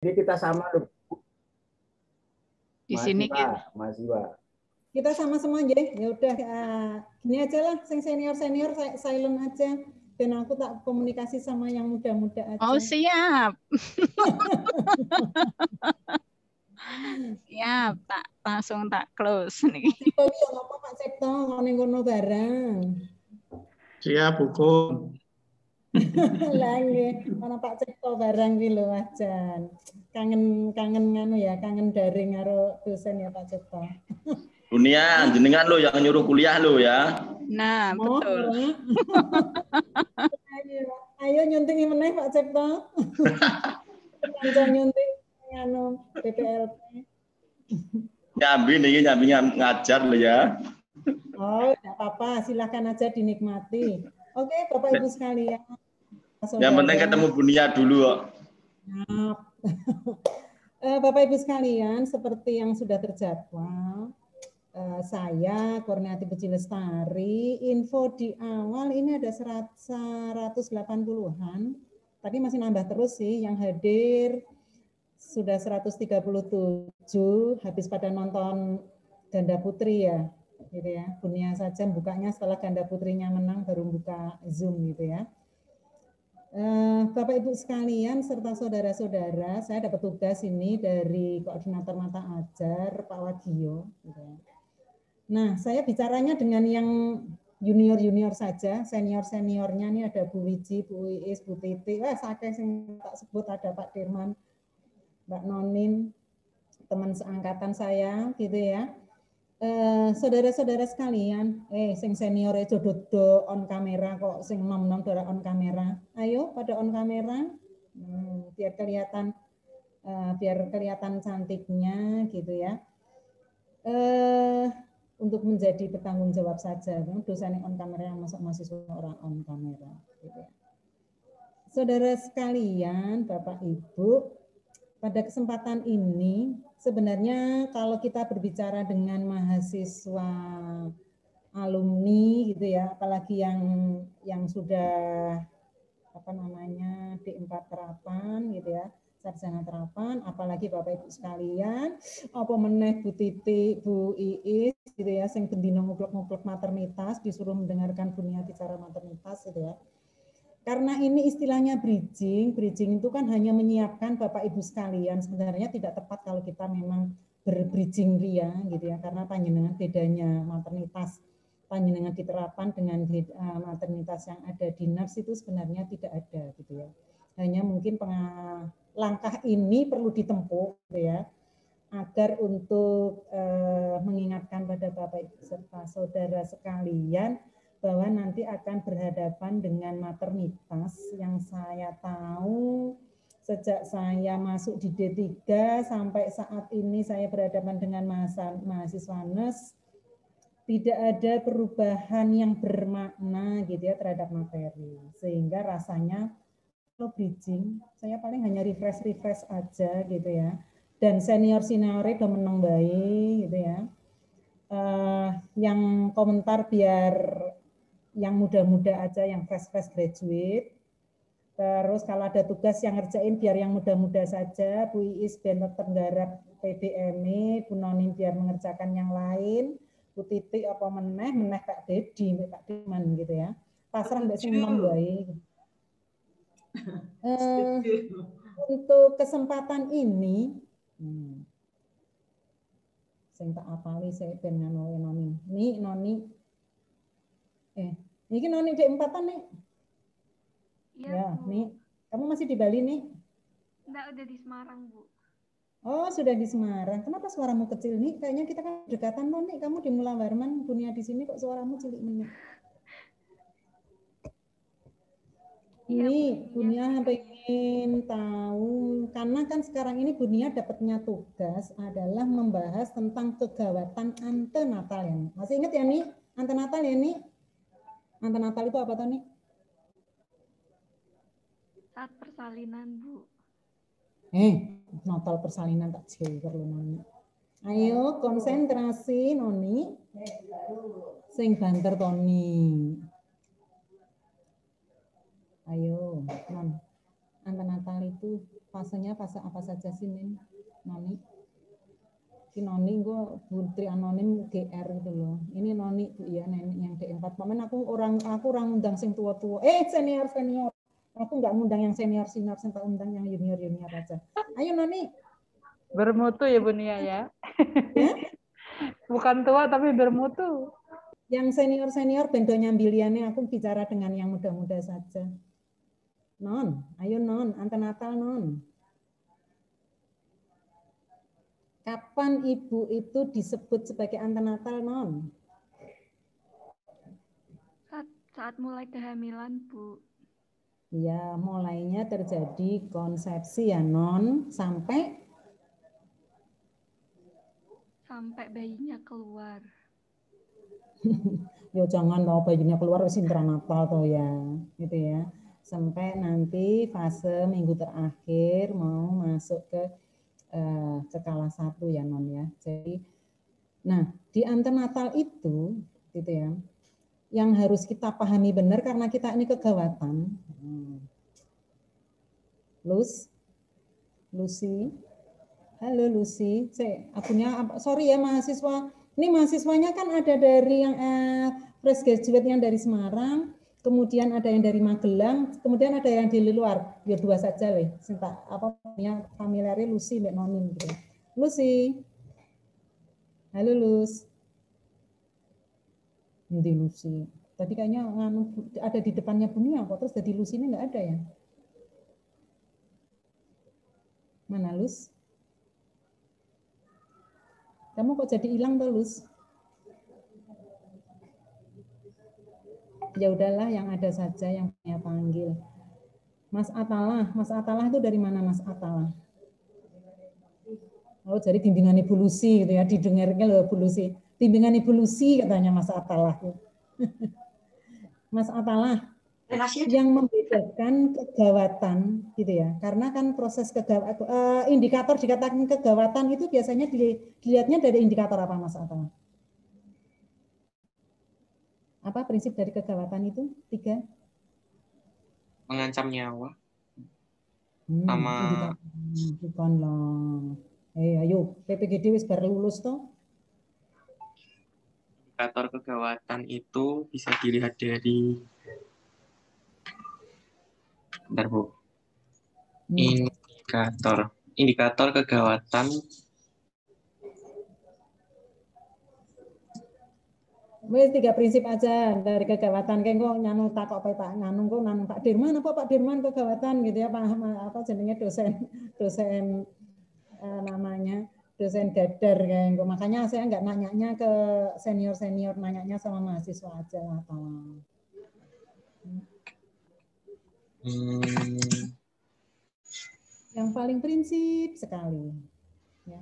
Jadi kita sama loh. Di sini kita mahasiswa. Kita sama-sama aja. Ya udah uh, gini aja lah, sing senior-senior silent aja. Dan aku tak komunikasi sama yang muda-muda aja. Oh, siap. siap, tak langsung tak close nih. Pak bareng. Siap, hukum. Lah nggih, ana Pak Cipto barang ki lho Wajan. Kangen kangen nganu ya, kangen daring karo dosen ya Pak Cipto. Dunia jenengan lo yang nyuruh kuliah lo ya. Nah, oh, betul. ayo, ayo nyuntingi meneh Pak Cipto. Kanca nyunting nganu PPLP. Nyambi nih, nyambi ngajar lo ya. Oh, tidak apa-apa, silahkan aja dinikmati. Oke, Bapak Ibu sekalian. Yang penting ketemu Bunia dulu kok. Nah, Bapak Ibu sekalian, seperti yang sudah terjadwal, eh, saya Kurniati Puji Lestari, info di awal ini ada 180-an, tapi masih nambah terus sih yang hadir sudah 137 habis pada nonton ganda putri ya gitu ya. Bunia saja bukanya setelah ganda putrinya menang baru buka Zoom gitu ya. Eh, Bapak Ibu sekalian serta saudara-saudara, saya dapat tugas ini dari koordinator mata ajar Pak Wagio. Gitu ya. Nah, saya bicaranya dengan yang junior-junior saja, senior-seniornya ini ada Bu Wiji, Bu Iis, Bu Titi, wah saya yang tak sebut ada Pak Dirman, Mbak Nonin, teman seangkatan saya gitu ya. Eh, saudara-saudara sekalian, eh sing senior itu dodo on kamera kok sing nom nom dora on kamera. Ayo pada on kamera, hmm, biar kelihatan uh, biar kelihatan cantiknya gitu ya. Eh, untuk menjadi bertanggung jawab saja, dosen on kamera yang masuk mahasiswa orang on kamera. Gitu ya. Saudara sekalian, Bapak Ibu, pada kesempatan ini sebenarnya kalau kita berbicara dengan mahasiswa alumni gitu ya, apalagi yang yang sudah apa namanya D4 terapan gitu ya, sarjana terapan, apalagi Bapak Ibu sekalian, apa meneh Bu Titi, Bu Iis gitu ya, sing bendino nguplek-nguplek maternitas disuruh mendengarkan dunia bicara maternitas gitu ya karena ini istilahnya bridging, bridging itu kan hanya menyiapkan Bapak Ibu sekalian. Sebenarnya tidak tepat kalau kita memang berbridging ria gitu ya, karena panjenengan bedanya maternitas panjenengan diterapan dengan eh, maternitas yang ada di NARS itu sebenarnya tidak ada gitu ya. Hanya mungkin langkah ini perlu ditempuh gitu ya agar untuk eh, mengingatkan pada Bapak Ibu serta saudara sekalian bahwa nanti akan berhadapan dengan maternitas yang saya tahu sejak saya masuk di D3 sampai saat ini saya berhadapan dengan mahasiswa NES tidak ada perubahan yang bermakna gitu ya terhadap materi. Sehingga rasanya kalau bridging saya paling hanya refresh refresh aja gitu ya. Dan senior senior itu menang baik gitu ya. Uh, yang komentar biar yang muda-muda aja, yang fresh-fresh graduate. Terus kalau ada tugas yang ngerjain biar yang muda-muda saja, Bu Iis biar tergarap PDME, Bu Nonin biar mengerjakan yang lain, Bu Titi apa meneh, meneh Kak Dedi, Kak Diman gitu ya. Pasrah Mbak sing wae. Uh, untuk kesempatan ini, hmm, sing tak apali saya ben ngono noni. Nih noni Eh, ini noni di empatan nih. Iya, ya, Bu. nih. Kamu masih di Bali nih? Enggak, udah di Semarang, Bu. Oh, sudah di Semarang. Kenapa suaramu kecil nih? Kayaknya kita kan dekatan loh nih. Kamu di Mula Warman, dunia di sini kok suaramu cilik menit. Iya, Ini Bu, Bunia iya. pengen tahu karena kan sekarang ini Bunia dapatnya tugas adalah membahas tentang kegawatan antenatal ya. nih. Masih ingat ya nih antenatal ya nih? Antenatal itu apa nih? Saat persalinan, Bu. Eh, Natal persalinan tak jewer lu noni. Ayo konsentrasi noni. Sing banter Tony. Ayo, non. Antenatal itu fasenya fase apa saja sih? Noni? Ki Noni gue putri anonim GR gitu loh. Ini Noni Bu ya nenek yang D4. Pamen aku orang aku orang undang sing tua-tua. Eh senior senior. Aku nggak ngundang yang senior senior, saya undang yang junior junior aja. Ayo Noni. Bermutu ya Bu Nia ya. Bukan tua tapi bermutu. Yang senior senior bendo nyambiliannya aku bicara dengan yang muda-muda saja. Non, ayo non, antenatal non. Kapan ibu itu disebut sebagai antenatal non? Saat, saat mulai kehamilan, Bu. Ya, mulainya terjadi konsepsi ya non sampai sampai bayinya keluar. ya jangan loh bayinya keluar wis natal tuh ya, gitu ya sampai nanti fase minggu terakhir mau masuk ke uh, skala satu ya non ya. Jadi, nah di antenatal itu gitu ya, yang harus kita pahami benar karena kita ini kegawatan. Hmm. Lus, Lucy, halo Lucy, saya akunnya sorry ya mahasiswa. Ini mahasiswanya kan ada dari yang eh, fresh graduate yang dari Semarang, kemudian ada yang dari Magelang, kemudian ada yang di luar. Ya dua saja leh. Sinta apa punya familiarnya Lucy Mbak Nonin gitu. Lucy. Halo Lus. Nanti Lucy. Tadi kayaknya ada di depannya Bunia kok terus jadi Lucy ini enggak ada ya? Mana Lus? Kamu kok jadi hilang tuh Lus? Ya udahlah yang ada saja yang punya panggil. Mas Atalah, Mas Atalah itu dari mana Mas Atalah? Oh, jadi bimbingan Ibu Lucy gitu ya, didengarnya loh Ibu Lucy. Bimbingan Ibu Lucy katanya Mas Atalah. Mas Atalah, yang membedakan kegawatan gitu ya karena kan proses kegawatan uh, indikator dikatakan kegawatan itu biasanya dilihatnya dari indikator apa mas Atalah? Apa prinsip dari kegawatan itu? Tiga. Mengancam nyawa. Hmm, sama bukan lah. Eh ayo PPGD wis baru lulus toh. Indikator kegawatan itu bisa dilihat dari Bentar, Bu. Hmm. Indikator. Indikator kegawatan Wis tiga prinsip aja dari kegawatan kayak kok nyanu tak kok Pak nganu kok nanu Pak Dirman apa Pak Dirman kegawatan gitu ya Pak apa jenenge dosen dosen eh, namanya dosen dadar kok makanya saya nggak nanyanya ke senior senior nanyanya sama mahasiswa aja lah tolong. Hmm. Yang paling prinsip sekali ya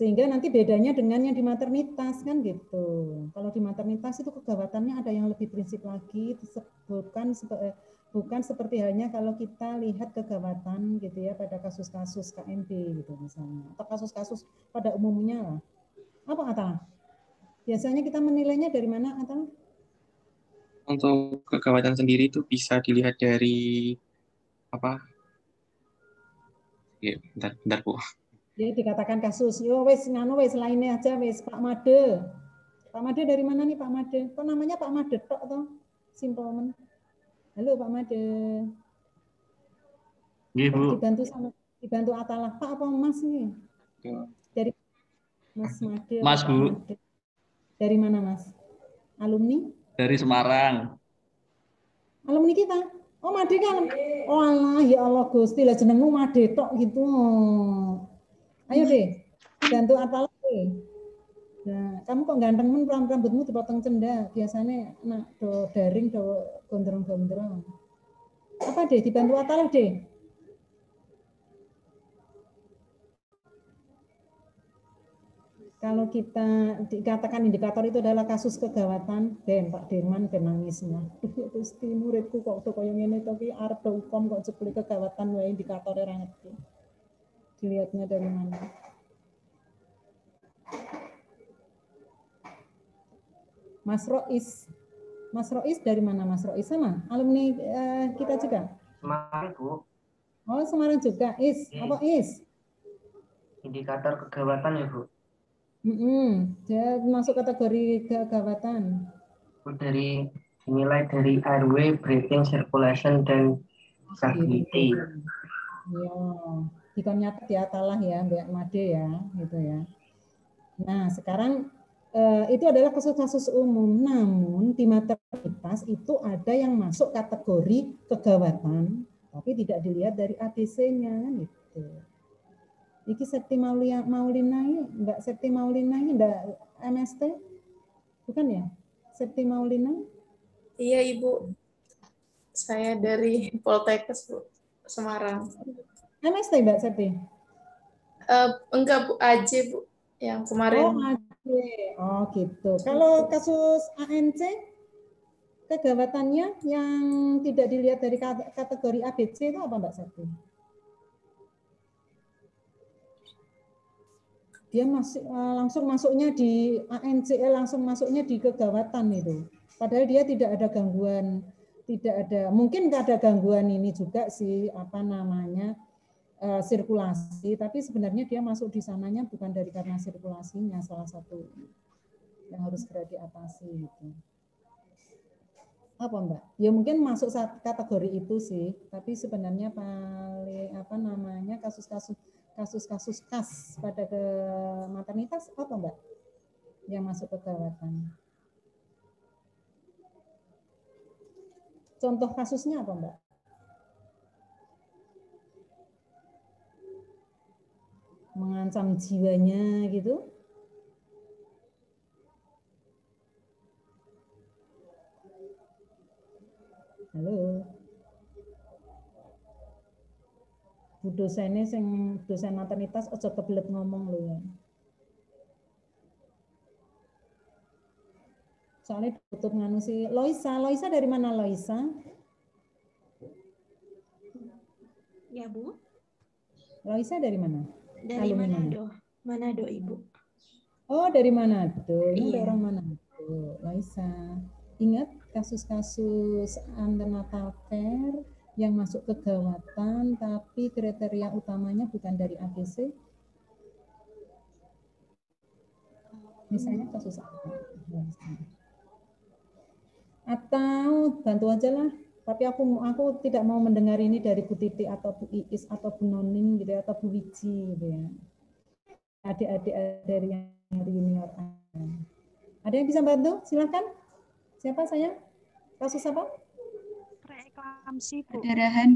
sehingga nanti bedanya dengan yang di maternitas kan gitu. Kalau di maternitas itu kegawatannya ada yang lebih prinsip lagi, bukan eh, bukan seperti halnya kalau kita lihat kegawatan gitu ya pada kasus-kasus KMB gitu misalnya atau kasus-kasus pada umumnya lah. Apa kata? Biasanya kita menilainya dari mana kata? Untuk kegawatan sendiri itu bisa dilihat dari apa? Ya, bentar, bentar Bu. Ya dikatakan kasus. Yo wes nganu wes lainnya aja wes Pak Made. Pak Made dari mana nih Pak Made? Kok namanya Pak Made tok toh? Simple men. Halo Pak Made. Iya, Bu. Dibantu sama dibantu Atalah. Pak apa Mas nih? Dari Mas Made. Mas Bu. Made. Dari mana Mas? Alumni? Dari Semarang. Alumni kita? Oh Made kan? Oh Allah ya Allah Gusti lah jenengmu Made tok gitu. Ayo deh, bantu apa lagi? Nah, kamu kok ganteng men rambutmu dipotong cenda. Biasanya nak do daring do gondrong-gondrong. Apa deh dibantu apa deh? Kalau kita dikatakan indikator itu adalah kasus kegawatan, Ben Pak Dirman ben nangisnya. Duh, Gusti muridku kok udah koyo ngene tapi arep hukum kok jebule kegawatan wae indikatornya ra ngerti dilihatnya dari mana? Mas Rois. Mas Rois dari mana Mas Rois sama? Alumni uh, kita juga? Semarang, Bu. Oh, Semarang juga. Is, Iya. apa Is? Indikator kegawatan ya Bu. Mm-mm, Dia masuk kategori kegawatan. Dari dinilai dari airway, breathing, circulation, dan disability. Ya, dikon nyatet ya kalah ya Mbak Made ya, gitu ya. Nah, sekarang eh, itu adalah kasus-kasus umum. Namun di maternitas itu ada yang masuk kategori kegawatan, tapi tidak dilihat dari ADC-nya kan gitu. Iki Septi Maulina, Maulina Mbak Septi Maulina enggak MST? Bukan ya? Septi Maulina? Iya Ibu, saya dari Poltekkes Bu, Semarang. MST Mbak Septi? Eh, enggak Bu, AJ Bu, yang kemarin. Oh, AD. Oh, gitu. Kalau kasus ANC, kegawatannya yang tidak dilihat dari kate- kategori ABC itu apa Mbak Septi? Dia masih eh, langsung masuknya di ANC, eh, langsung masuknya di kegawatan itu. Padahal dia tidak ada gangguan, tidak ada, mungkin ada gangguan ini juga sih, apa namanya, eh, sirkulasi, tapi sebenarnya dia masuk di sananya bukan dari karena sirkulasinya salah satu yang harus segera diatasi gitu. Apa Mbak? Ya mungkin masuk saat kategori itu sih, tapi sebenarnya paling apa namanya kasus-kasus kasus-kasus kas pada ke maternitas apa Mbak? Yang masuk ke gawatan. Contoh kasusnya apa Mbak? Mengancam jiwanya gitu. Halo. Bu dosennya sing dosen maternitas ojo kebelet ngomong lho ya. Soalnya tutup nganu si Loisa. Loisa dari mana Loisa? Ya, Bu. Loisa dari mana? Dari Alumni mana? Manado. Manado, Ibu. Oh, dari Manado. Ini Iya. orang Manado. Laisa. Ingat kasus-kasus antenatal care yang masuk ke gawatan, tapi kriteria utamanya bukan dari ABC? Misalnya kasus apa? Atau bantu aja lah. Tapi aku aku tidak mau mendengar ini dari Bu Titi atau Bu Iis atau Bu Noning gitu ya, atau Bu Wiji gitu ya adik-adik dari yang junior Ada yang bisa bantu? Silakan. Siapa saya? Kasus apa? Preeklamsi, Bu. Perdarahan.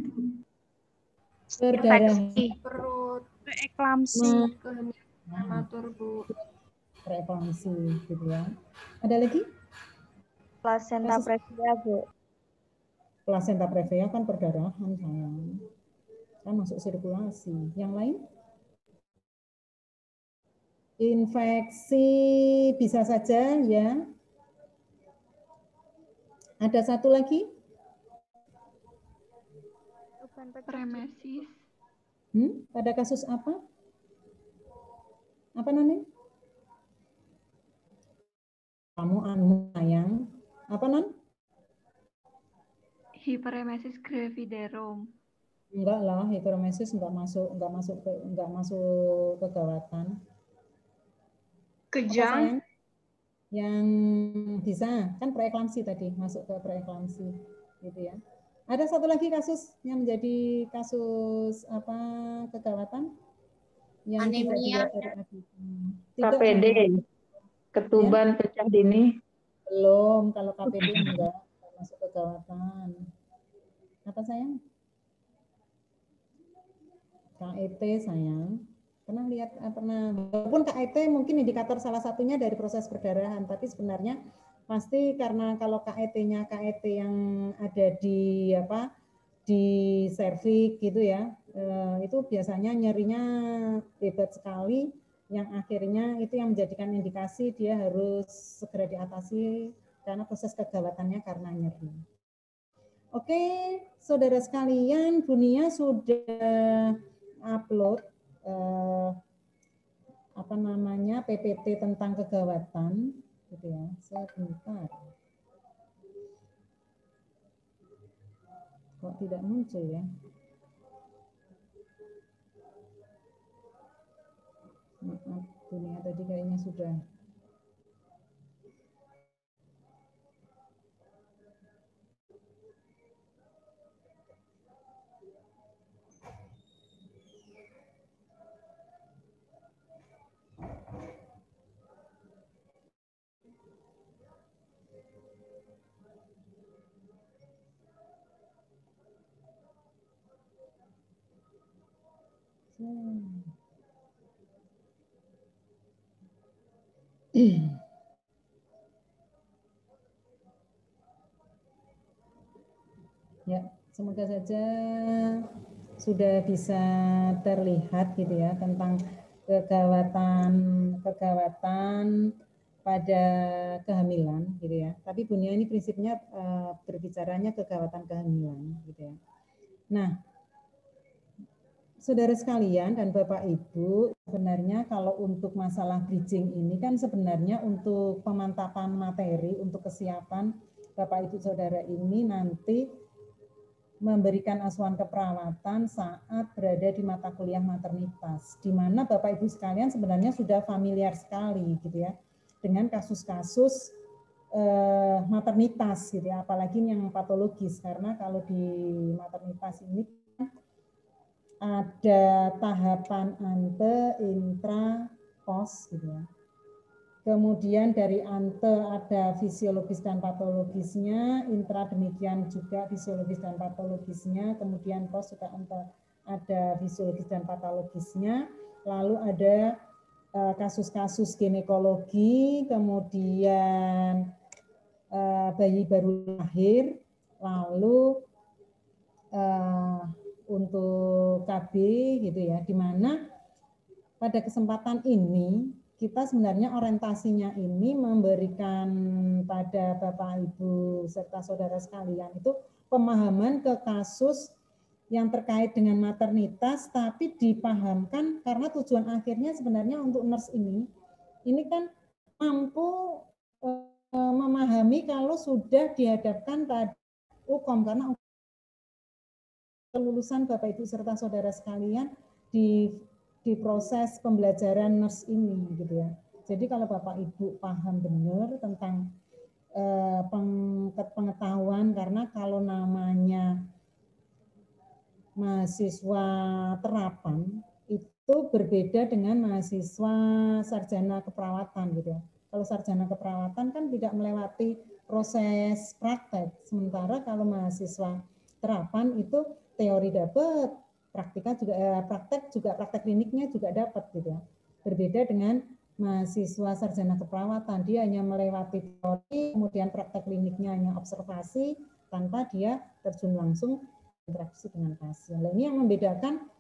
Perdarahan. Perut, Preeklamsi. Kehamilan prematur Bu. Preeklamsi gitu ya. Ada lagi? Placenta Kasus- previa, Bu. Placenta previa kan perdarahan sayang. Kan masuk sirkulasi. Yang lain? Infeksi bisa saja ya. Ada satu lagi? Premesis. Hmm? Pada kasus apa? Apa namanya? Kamu anu sayang. Apa non? Hiperemesis gravidarum. Enggak lah, hiperemesis enggak masuk, enggak masuk ke, enggak masuk ke gawatan. Kejang. Yang bisa kan preeklamsi tadi, masuk ke preeklamsi, gitu ya. Ada satu lagi kasus yang menjadi kasus apa kegawatan yang tidak Anemia. KPD, ketuban pecah dini. Belum, kalau KPD enggak, masuk ke gawatan. Apa sayang? KET sayang. Pernah lihat, eh, pernah, walaupun KET mungkin indikator salah satunya dari proses perdarahan, tapi sebenarnya pasti karena kalau KET-nya KET yang ada di apa di serviks gitu ya, eh, itu biasanya nyerinya hebat sekali yang akhirnya itu yang menjadikan indikasi dia harus segera diatasi karena proses kegawatannya karena nyeri. Oke, saudara sekalian, dunia sudah upload eh, apa namanya PPT tentang kegawatan, gitu ya. Sebentar. Kok tidak muncul ya? Maaf, Bunia tadi kayaknya sudah Hmm. Ya, semoga saja sudah bisa terlihat gitu ya tentang kegawatan kegawatan pada kehamilan gitu ya. Tapi Bunia ini prinsipnya uh, berbicaranya kegawatan kehamilan gitu ya. Nah, saudara sekalian dan Bapak Ibu, sebenarnya kalau untuk masalah bridging ini kan sebenarnya untuk pemantapan materi, untuk kesiapan Bapak Ibu Saudara ini nanti memberikan asuhan keperawatan saat berada di mata kuliah maternitas, di mana Bapak Ibu sekalian sebenarnya sudah familiar sekali gitu ya dengan kasus-kasus eh, maternitas gitu ya, apalagi yang patologis karena kalau di maternitas ini ada tahapan ante, intra, pos gitu ya. Kemudian dari ante ada fisiologis dan patologisnya, intra demikian juga fisiologis dan patologisnya, kemudian pos juga ada fisiologis dan patologisnya, lalu ada eh, kasus-kasus ginekologi, kemudian eh, bayi baru lahir, lalu eh, untuk KB gitu ya, di mana pada kesempatan ini kita sebenarnya orientasinya ini memberikan pada Bapak Ibu serta saudara sekalian itu pemahaman ke kasus yang terkait dengan maternitas tapi dipahamkan karena tujuan akhirnya sebenarnya untuk nurse ini. Ini kan mampu memahami kalau sudah dihadapkan pada UKOM karena kelulusan Bapak Ibu serta saudara sekalian di di proses pembelajaran nurse ini gitu ya. Jadi kalau Bapak Ibu paham benar tentang eh, pengetahuan karena kalau namanya mahasiswa terapan itu berbeda dengan mahasiswa sarjana keperawatan gitu ya. Kalau sarjana keperawatan kan tidak melewati proses praktek, sementara kalau mahasiswa terapan itu teori dapat, praktika juga eh, praktek juga praktek kliniknya juga dapat gitu ya. Berbeda dengan mahasiswa sarjana keperawatan, dia hanya melewati teori, kemudian praktek kliniknya hanya observasi tanpa dia terjun langsung interaksi dengan pasien. Nah, ini yang membedakan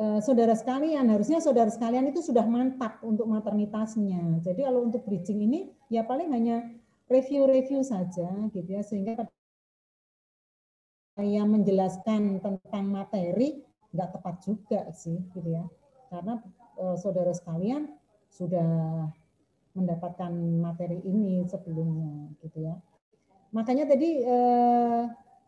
eh, saudara sekalian, harusnya saudara sekalian itu sudah mantap untuk maternitasnya. Jadi kalau untuk bridging ini ya paling hanya review-review saja gitu ya sehingga yang menjelaskan tentang materi nggak tepat juga sih gitu ya. Karena e, saudara sekalian sudah mendapatkan materi ini sebelumnya gitu ya. Makanya tadi e,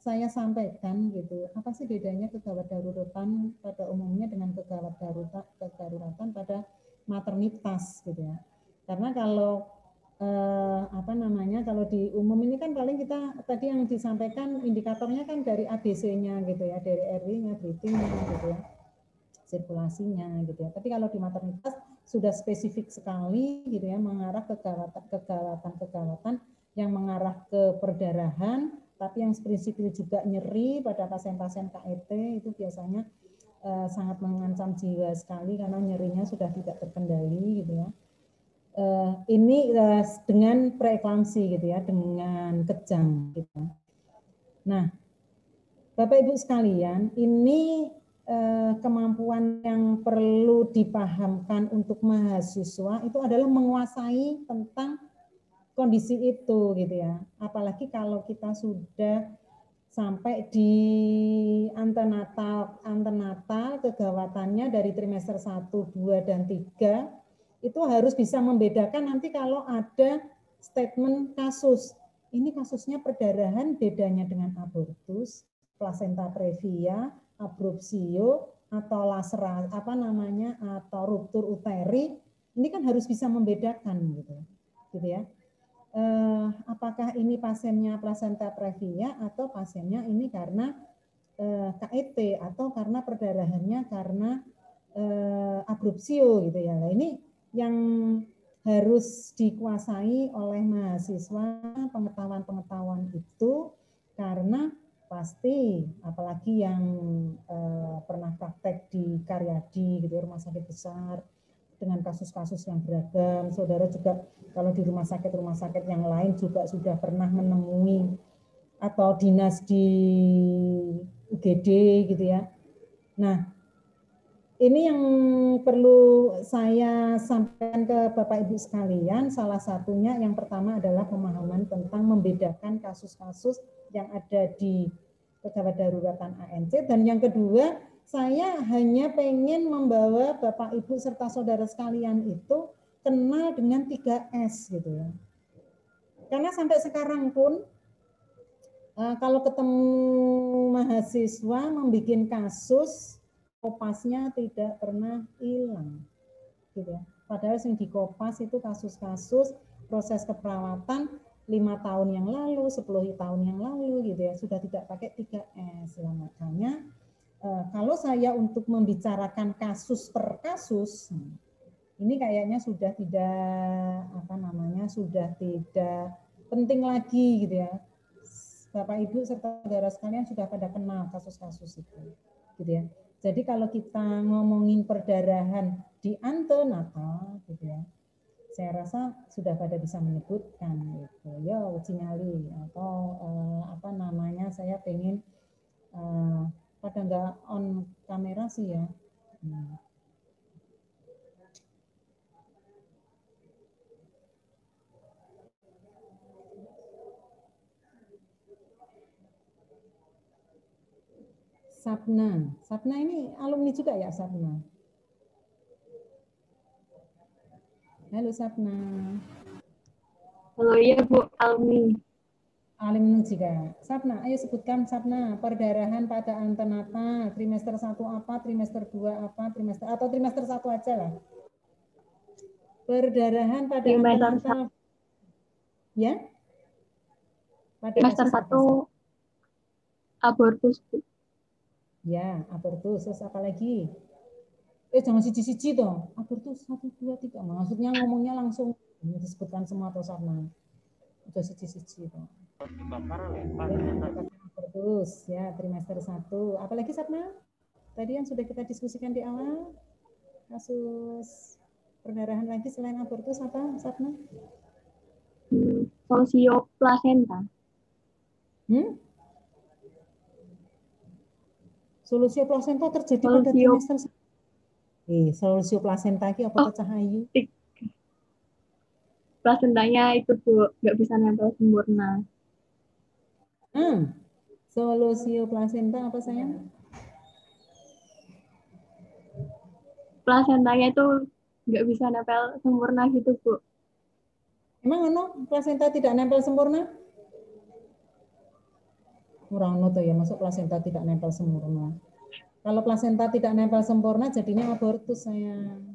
saya sampaikan gitu apa sih bedanya kegawat daruratan pada umumnya dengan kegawat darurat pada maternitas gitu ya. Karena kalau eh, apa namanya kalau di umum ini kan paling kita tadi yang disampaikan indikatornya kan dari ABC-nya gitu ya, dari RW-nya, breathing-nya gitu ya, sirkulasinya gitu ya. Tapi kalau di maternitas sudah spesifik sekali gitu ya, mengarah ke kegawatan-kegawatan yang mengarah ke perdarahan, tapi yang prinsip juga nyeri pada pasien-pasien KET itu biasanya eh, sangat mengancam jiwa sekali karena nyerinya sudah tidak terkendali gitu ya uh, ini uh, dengan preeklamsi gitu ya, dengan kejang gitu. Nah, Bapak Ibu sekalian, ini uh, kemampuan yang perlu dipahamkan untuk mahasiswa itu adalah menguasai tentang kondisi itu gitu ya. Apalagi kalau kita sudah sampai di antenatal antenatal kegawatannya dari trimester 1, 2 dan 3 itu harus bisa membedakan nanti kalau ada statement kasus. Ini kasusnya perdarahan bedanya dengan abortus, placenta previa, abrupsio atau laser apa namanya atau ruptur uteri ini kan harus bisa membedakan gitu, gitu ya. Eh, apakah ini pasiennya placenta previa atau pasiennya ini karena eh, KET atau karena perdarahannya karena eh, abrupsio gitu ya. Nah, ini yang harus dikuasai oleh mahasiswa pengetahuan-pengetahuan itu karena pasti apalagi yang eh, pernah praktek di Karyadi gitu rumah sakit besar dengan kasus-kasus yang beragam. Saudara juga kalau di rumah sakit rumah sakit yang lain juga sudah pernah menemui atau dinas di UGD gitu ya. Nah ini yang perlu saya sampaikan ke Bapak Ibu sekalian, salah satunya yang pertama adalah pemahaman tentang membedakan kasus-kasus yang ada di pegawai daruratan ANC dan yang kedua saya hanya pengen membawa Bapak Ibu serta saudara sekalian itu kenal dengan 3S gitu ya. Karena sampai sekarang pun eh, kalau ketemu mahasiswa membuat kasus kopasnya tidak pernah hilang. Gitu ya. Padahal yang dikopas itu kasus-kasus proses keperawatan lima tahun yang lalu, 10 tahun yang lalu gitu ya, sudah tidak pakai 3S. Nah, makanya eh, kalau saya untuk membicarakan kasus per kasus, ini kayaknya sudah tidak apa namanya, sudah tidak penting lagi gitu ya. Bapak Ibu serta saudara sekalian sudah pada kenal kasus-kasus itu, gitu ya. Jadi kalau kita ngomongin perdarahan di antenatal gitu ya, saya rasa sudah pada bisa menyebutkan gitu. Ya uji nyali atau eh, apa namanya saya pengen eh, pada nggak on kamera sih ya. Hmm. Sapna. Sapna ini alumni juga ya Sapna? Halo Sapna. Halo iya Bu, alumni. Alumni juga. Sapna, ayo sebutkan Sapna, perdarahan pada antenata, trimester 1 apa, trimester 2 apa, trimester atau trimester 1 aja lah. Perdarahan pada Trimester antenata. Ya? Pada Trimester kasus apa? 1 abortus Bu. Ya, abortus. Terus apa lagi? Eh, jangan siji-siji toh. Abortus satu, dua, tiga. Maksudnya ngomongnya langsung disebutkan semua atau sama. Udah siji-siji toh. Abortus, ya, trimester satu. Apalagi Sapna? Tadi yang sudah kita diskusikan di awal. Kasus perdarahan lagi selain abortus apa, Sapna? Hmm, Placenta. Solusio plasenta terjadi pada trimester. Eh, solusio plasenta ini apa Oh. cahayu? Placentanya itu Bu, nggak bisa nempel sempurna. Hmm. Solusio plasenta apa sayang? Placentanya itu nggak bisa nempel sempurna gitu Bu. Emang ono plasenta tidak nempel sempurna? Ono tuh ya, masuk plasenta tidak nempel sempurna. Kalau plasenta tidak nempel sempurna jadinya abortus sayang.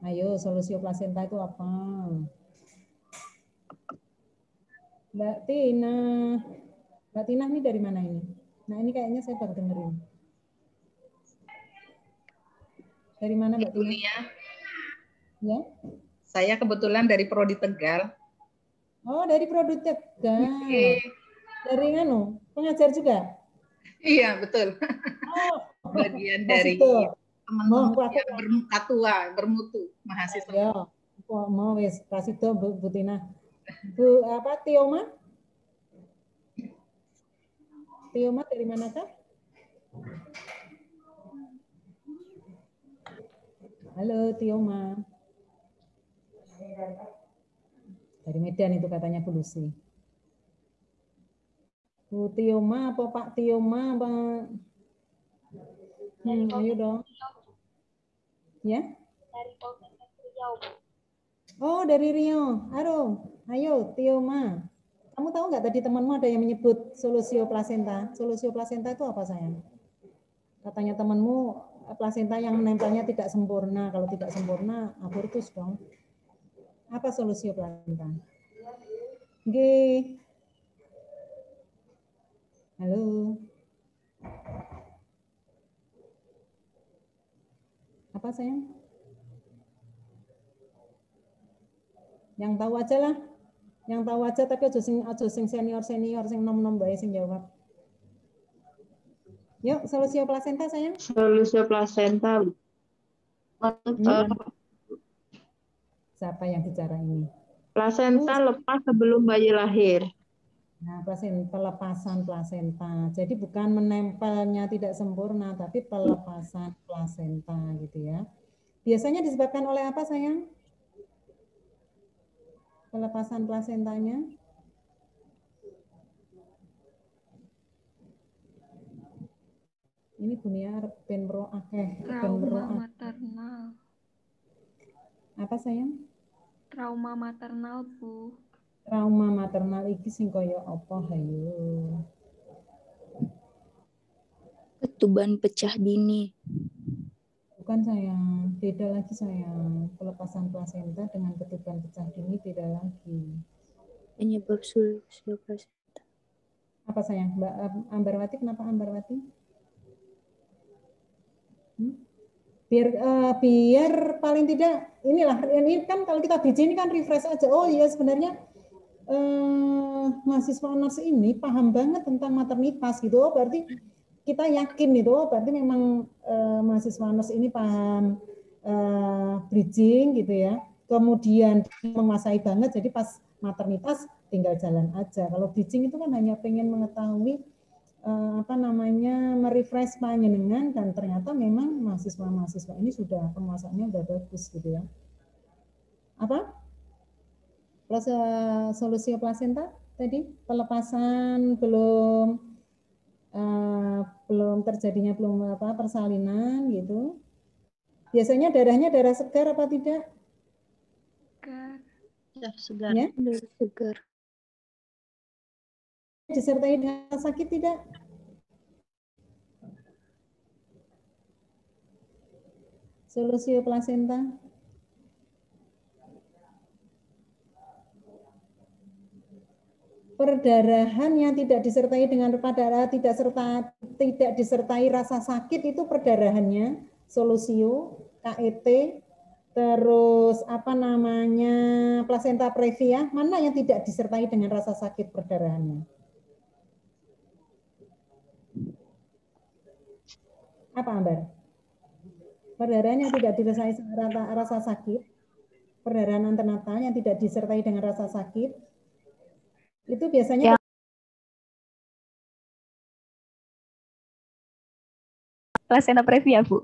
Ayo, solusio plasenta itu apa? Mbak Tina. Mbak Tina ini dari mana ini? Nah ini kayaknya saya baru dengerin. Dari mana Mbak Tina? Dunia. Ya? Saya kebetulan dari Prodi Tegal. Oh, dari produk. Oke. Dari nganu, pengajar juga? Iya, betul. Oh, Bagian dari teman-teman aku- yang bermuka tua, bermutu, mahasiswa. Ya, mau wis kasih itu Bu, Bu Tina. Bu apa Tioma? Tioma dari mana kah? Halo Tioma. Dari Medan itu katanya Bu Lucy. Bu Tioma apa Pak Tioma apa? Hmm, ayo dong. Ya? Dari Riau. Oh, dari Rio. Halo, ayo Tioma. Kamu tahu nggak tadi temanmu ada yang menyebut solusio plasenta? Solusio plasenta itu apa sayang? Katanya temanmu plasenta yang menempelnya tidak sempurna. Kalau tidak sempurna, abortus dong. Apa solusi plasenta? G. Halo. Apa sayang? Yang tahu aja lah. Yang tahu aja tapi aja sing aja sing senior senior sing nom nom bae sing jawab. Yuk, solusi plasenta sayang. Solusi plasenta. Hmm. Siapa yang bicara ini? Plasenta lepas sebelum bayi lahir. Nah, plasenta, pelepasan plasenta. Jadi bukan menempelnya tidak sempurna, tapi pelepasan plasenta gitu ya. Biasanya disebabkan oleh apa sayang? Pelepasan plasentanya? Ini Bunia penbro akeh, Trauma maternal. Apa sayang? Trauma maternal, Bu. Trauma maternal iki sing kaya apa hayo? Ketuban pecah dini. Bukan sayang, beda lagi sayang. Pelepasan plasenta dengan ketuban pecah dini beda lagi. Penyebab solusi plasenta. Apa sayang? Mbak Ambarwati kenapa Ambarwati? Hmm? Biar eh, biar paling tidak inilah ini kan kalau kita biji ini kan refresh aja. Oh iya sebenarnya eh, mahasiswa nurse ini paham banget tentang maternitas gitu. Oh, berarti kita yakin itu oh, berarti memang eh, mahasiswa nurse ini paham eh, bridging gitu ya. Kemudian menguasai banget jadi pas maternitas tinggal jalan aja. Kalau bridging itu kan hanya pengen mengetahui apa namanya merefresh panjenengan dan ternyata memang mahasiswa-mahasiswa ini sudah penguasaannya udah bagus gitu ya. Apa? Plus eh, solusi plasenta tadi pelepasan belum eh, belum terjadinya belum apa persalinan gitu. Biasanya darahnya darah segar apa tidak? Segar. Ya, segar. Ya? Segar. Disertai dengan sakit tidak? Solusi plasenta. Perdarahan yang tidak disertai dengan perdarahan tidak serta tidak disertai rasa sakit itu perdarahannya solusio KET terus apa namanya plasenta previa mana yang tidak disertai dengan rasa sakit perdarahannya? Apa Ambar? Perdarahan yang tidak disertai rasa, rasa sakit, perdarahan antenatal yang tidak disertai dengan rasa sakit, itu biasanya Plasenta previa, Bu.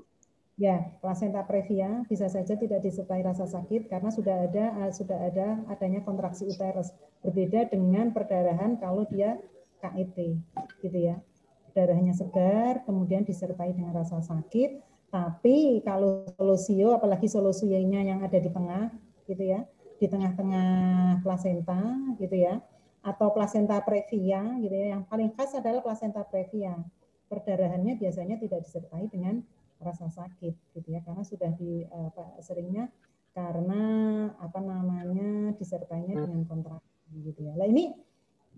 Ya, plasenta previa bisa saja tidak disertai rasa sakit karena sudah ada eh, sudah ada adanya kontraksi uterus. Berbeda dengan perdarahan kalau dia KET, gitu ya. Darahnya segar, kemudian disertai dengan rasa sakit. Tapi kalau solusio, apalagi solusionya yang ada di tengah, gitu ya, di tengah-tengah plasenta, gitu ya, atau plasenta previa, gitu ya. Yang paling khas adalah plasenta previa. Perdarahannya biasanya tidak disertai dengan rasa sakit gitu ya karena sudah di apa, seringnya karena apa namanya disertainya dengan kontraksi gitu ya. Nah ini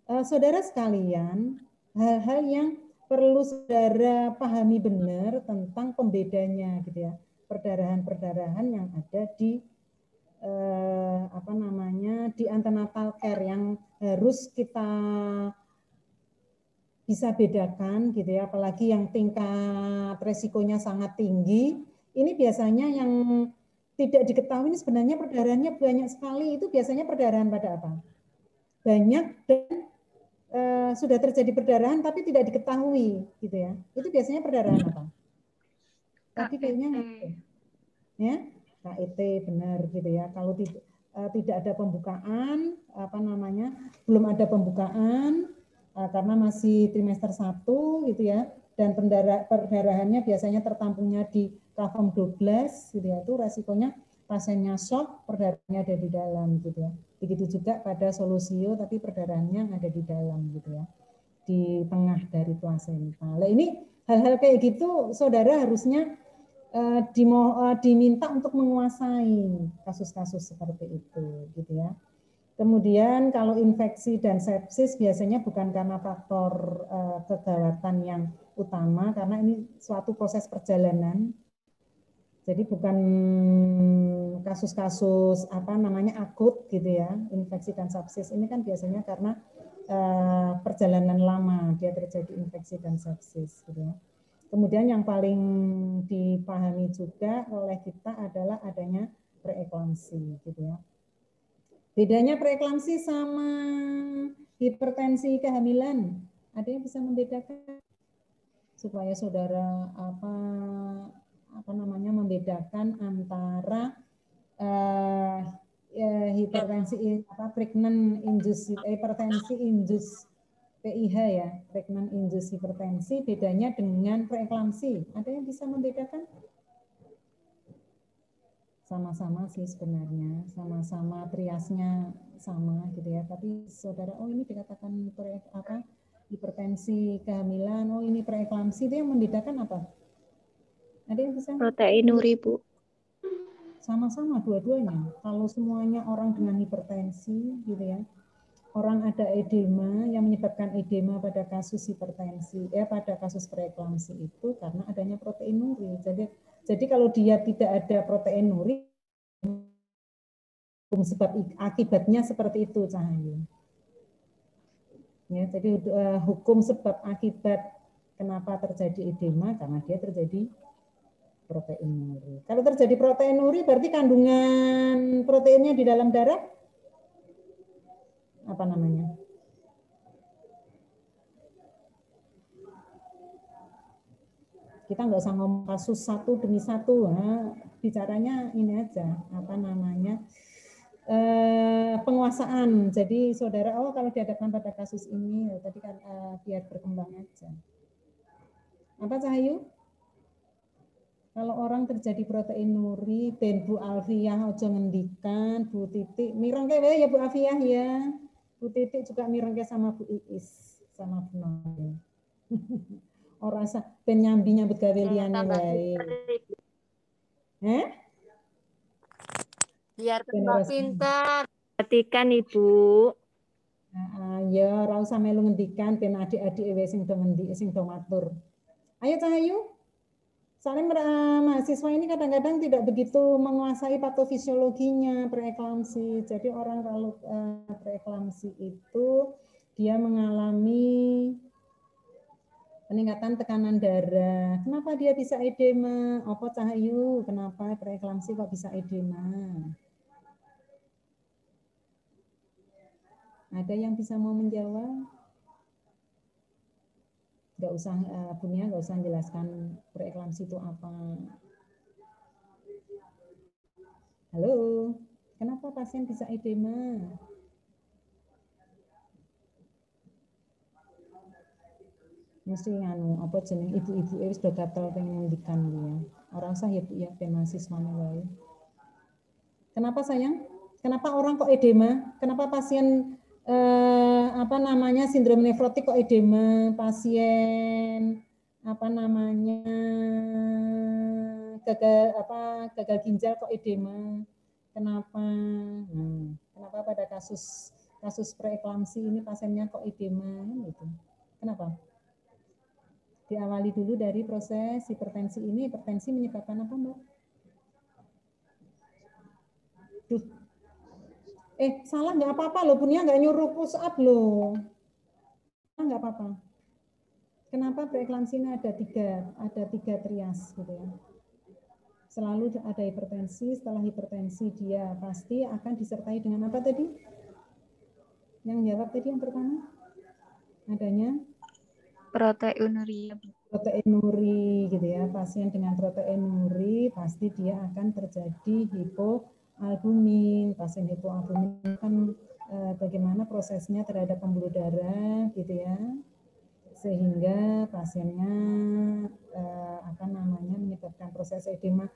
eh, saudara sekalian hal-hal yang perlu saudara pahami benar tentang pembedanya gitu ya perdarahan-perdarahan yang ada di eh, apa namanya di antenatal care yang harus kita bisa bedakan gitu ya, apalagi yang tingkat resikonya sangat tinggi. Ini biasanya yang tidak diketahui sebenarnya perdarahannya banyak sekali. Itu biasanya perdarahan pada apa? Banyak dan e, sudah terjadi perdarahan tapi tidak diketahui gitu ya. Itu biasanya perdarahan apa? Tadi kayaknya ya KET benar gitu ya. Kalau tidak tidak ada pembukaan apa namanya belum ada pembukaan uh, karena masih trimester 1 gitu ya dan pendara, perdarahannya biasanya tertampungnya di kafom 12 gitu ya itu resikonya pasiennya shock perdarahannya ada di dalam gitu ya begitu juga pada solusio tapi perdarahannya ada di dalam gitu ya di tengah dari plasenta. Nah ini hal-hal kayak gitu saudara harusnya eh, dimo- eh, diminta untuk menguasai kasus-kasus seperti itu, gitu ya. Kemudian kalau infeksi dan sepsis biasanya bukan karena faktor eh, kegawatan yang utama, karena ini suatu proses perjalanan. Jadi bukan kasus-kasus apa namanya akut gitu ya, infeksi dan sepsis ini kan biasanya karena eh, perjalanan lama dia terjadi infeksi dan sepsis gitu ya. Kemudian yang paling dipahami juga oleh kita adalah adanya preeklamsi gitu ya. Bedanya preeklamsi sama hipertensi kehamilan. Ada yang bisa membedakan supaya saudara apa apa namanya membedakan antara eh, eh, hipertensi apa pregnant induced hipertensi induced PIH ya, pregnant induced hipertensi bedanya dengan preeklamsi. Ada yang bisa membedakan? Sama-sama sih sebenarnya, sama-sama triasnya sama gitu ya. Tapi saudara, oh ini dikatakan pre, apa hipertensi kehamilan, oh ini preeklamsi itu yang membedakan apa? Ada yang bisa? Proteinuri, Bu. Sama-sama dua-duanya. Kalau semuanya orang dengan hipertensi gitu ya, orang ada edema yang menyebabkan edema pada kasus hipertensi, ya pada kasus preeklamsi itu karena adanya proteinuri. Jadi jadi kalau dia tidak ada proteinuri, sebab akibatnya seperti itu cahaya. Ya, jadi uh, hukum sebab akibat kenapa terjadi edema karena dia terjadi proteinuri. Kalau terjadi proteinuri berarti kandungan proteinnya di dalam darah apa namanya? Kita nggak usah ngomong kasus satu demi satu, nah, bicaranya ini aja, apa namanya? Eh, penguasaan. Jadi saudara, oh kalau dihadapkan pada kasus ini, ya, tadi kan eh, biar berkembang aja. Apa Cahayu? Kalau orang terjadi proteinuri, ben Bu Alfiah ojo ngendikan, Bu Titik, mireng kayak ya Bu Alfiah ya. Bu Titik juga mirengke sama Bu Iis sama Bu Noel. Orang sa ben nyambi nyambut gawe liyane wae. Eh? Biar tambah pintar. Perhatikan Ibu. Nah, ya ora usah melu ngendikan ben adik-adik wis sing do ngendik sing do matur. Ayo Cahayu. Soalnya eh, mahasiswa ini kadang-kadang tidak begitu menguasai patofisiologinya preeklamsi. Jadi orang kalau eh, preeklamsi itu dia mengalami peningkatan tekanan darah. Kenapa dia bisa edema? Apa Cahayu? Kenapa preeklamsi kok bisa edema? Ada yang bisa mau menjawab? Nggak usah, Bunia nggak usah menjelaskan preeklamsi itu apa. Halo, kenapa pasien bisa edema? Mesti nganu, apa jeneng ibu-ibu wis do gatel pengen ngendikan dia. Orang usah ya Bu ya, ben. Kenapa sayang? Kenapa orang kok edema? Kenapa pasien eh, apa namanya sindrom nefrotik kok edema? Pasien apa namanya gagal apa gagal ginjal kok edema? Kenapa? Nah, kenapa pada kasus kasus preeklamsi ini pasiennya kok edema gitu? Kenapa? Diawali dulu dari proses hipertensi ini. Hipertensi menyebabkan apa, Mbak? Duh. Eh, salah nggak apa-apa loh, Bunia nggak nyuruh push up loh. Nggak apa-apa. Kenapa preeklamsi ini ada tiga, ada tiga trias gitu ya. Selalu ada hipertensi, setelah hipertensi dia pasti akan disertai dengan apa tadi? Yang jawab tadi yang pertama? Adanya Proteinuria. proteinuri gitu ya. Pasien dengan proteinuri pasti dia akan terjadi hipoalbumin. Pasien hipoalbumin kan eh, bagaimana prosesnya terhadap pembuluh darah gitu ya. Sehingga pasiennya eh, apa namanya menyebabkan proses edema.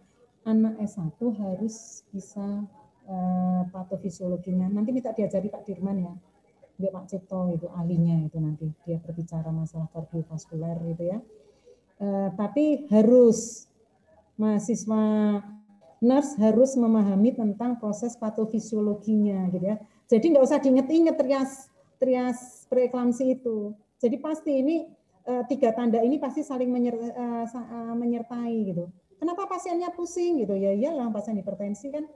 Anak S1 harus bisa eh, patofisiologinya. Nanti minta diajari Pak Dirman ya. Biar Pak Cipto itu ahlinya itu nanti dia berbicara masalah kardiovaskuler gitu ya. Eh, tapi harus mahasiswa nurse harus memahami tentang proses patofisiologinya gitu ya. Jadi nggak usah diinget-inget trias trias preeklamsi itu. Jadi pasti ini eh, tiga tanda ini pasti saling eh, eh, menyertai gitu. Kenapa pasiennya pusing gitu? Ya iyalah pasien hipertensi kan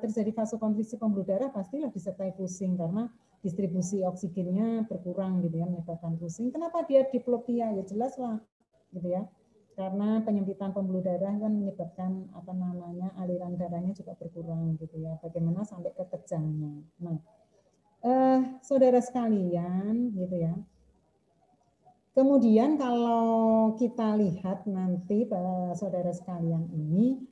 terjadi vasokonstriksi pembuluh darah pastilah disertai pusing karena distribusi oksigennya berkurang gitu ya menyebabkan pusing. Kenapa dia diplopia? Ya jelas lah gitu ya. Karena penyempitan pembuluh darah kan menyebabkan apa namanya aliran darahnya juga berkurang gitu ya. Bagaimana sampai ke kejangnya. Nah, eh, saudara sekalian gitu ya. Kemudian kalau kita lihat nanti eh, saudara sekalian ini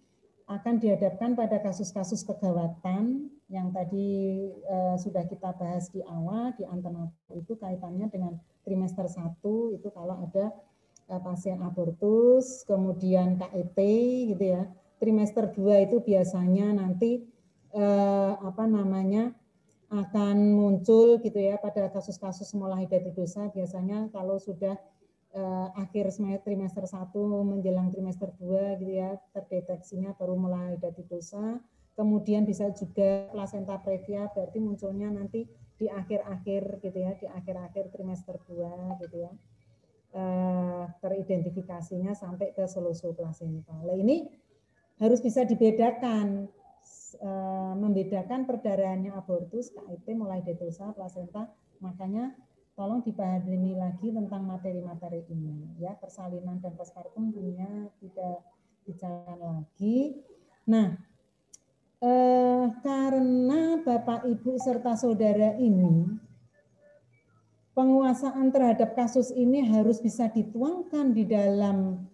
akan dihadapkan pada kasus-kasus kegawatan yang tadi eh, sudah kita bahas di awal di antenatal itu kaitannya dengan trimester 1 itu kalau ada pasien abortus, kemudian KET gitu ya. Trimester 2 itu biasanya nanti eh, apa namanya akan muncul gitu ya pada kasus-kasus mulai dari dosa biasanya kalau sudah eh, akhir semester trimester 1 menjelang trimester 2 gitu ya terdeteksinya baru mulai dari dosa kemudian bisa juga placenta previa berarti munculnya nanti di akhir-akhir gitu ya di akhir-akhir trimester 2 gitu ya eh, teridentifikasinya sampai ke selusuh placenta. Nah, ini harus bisa dibedakan eh, membedakan perdarahannya abortus, KIP mulai dari dosa placenta, makanya tolong dipahami lagi tentang materi-materi ini ya persalinan dan postpartum punya tidak bicarakan lagi. Nah, eh, karena Bapak Ibu serta saudara ini penguasaan terhadap kasus ini harus bisa dituangkan di dalam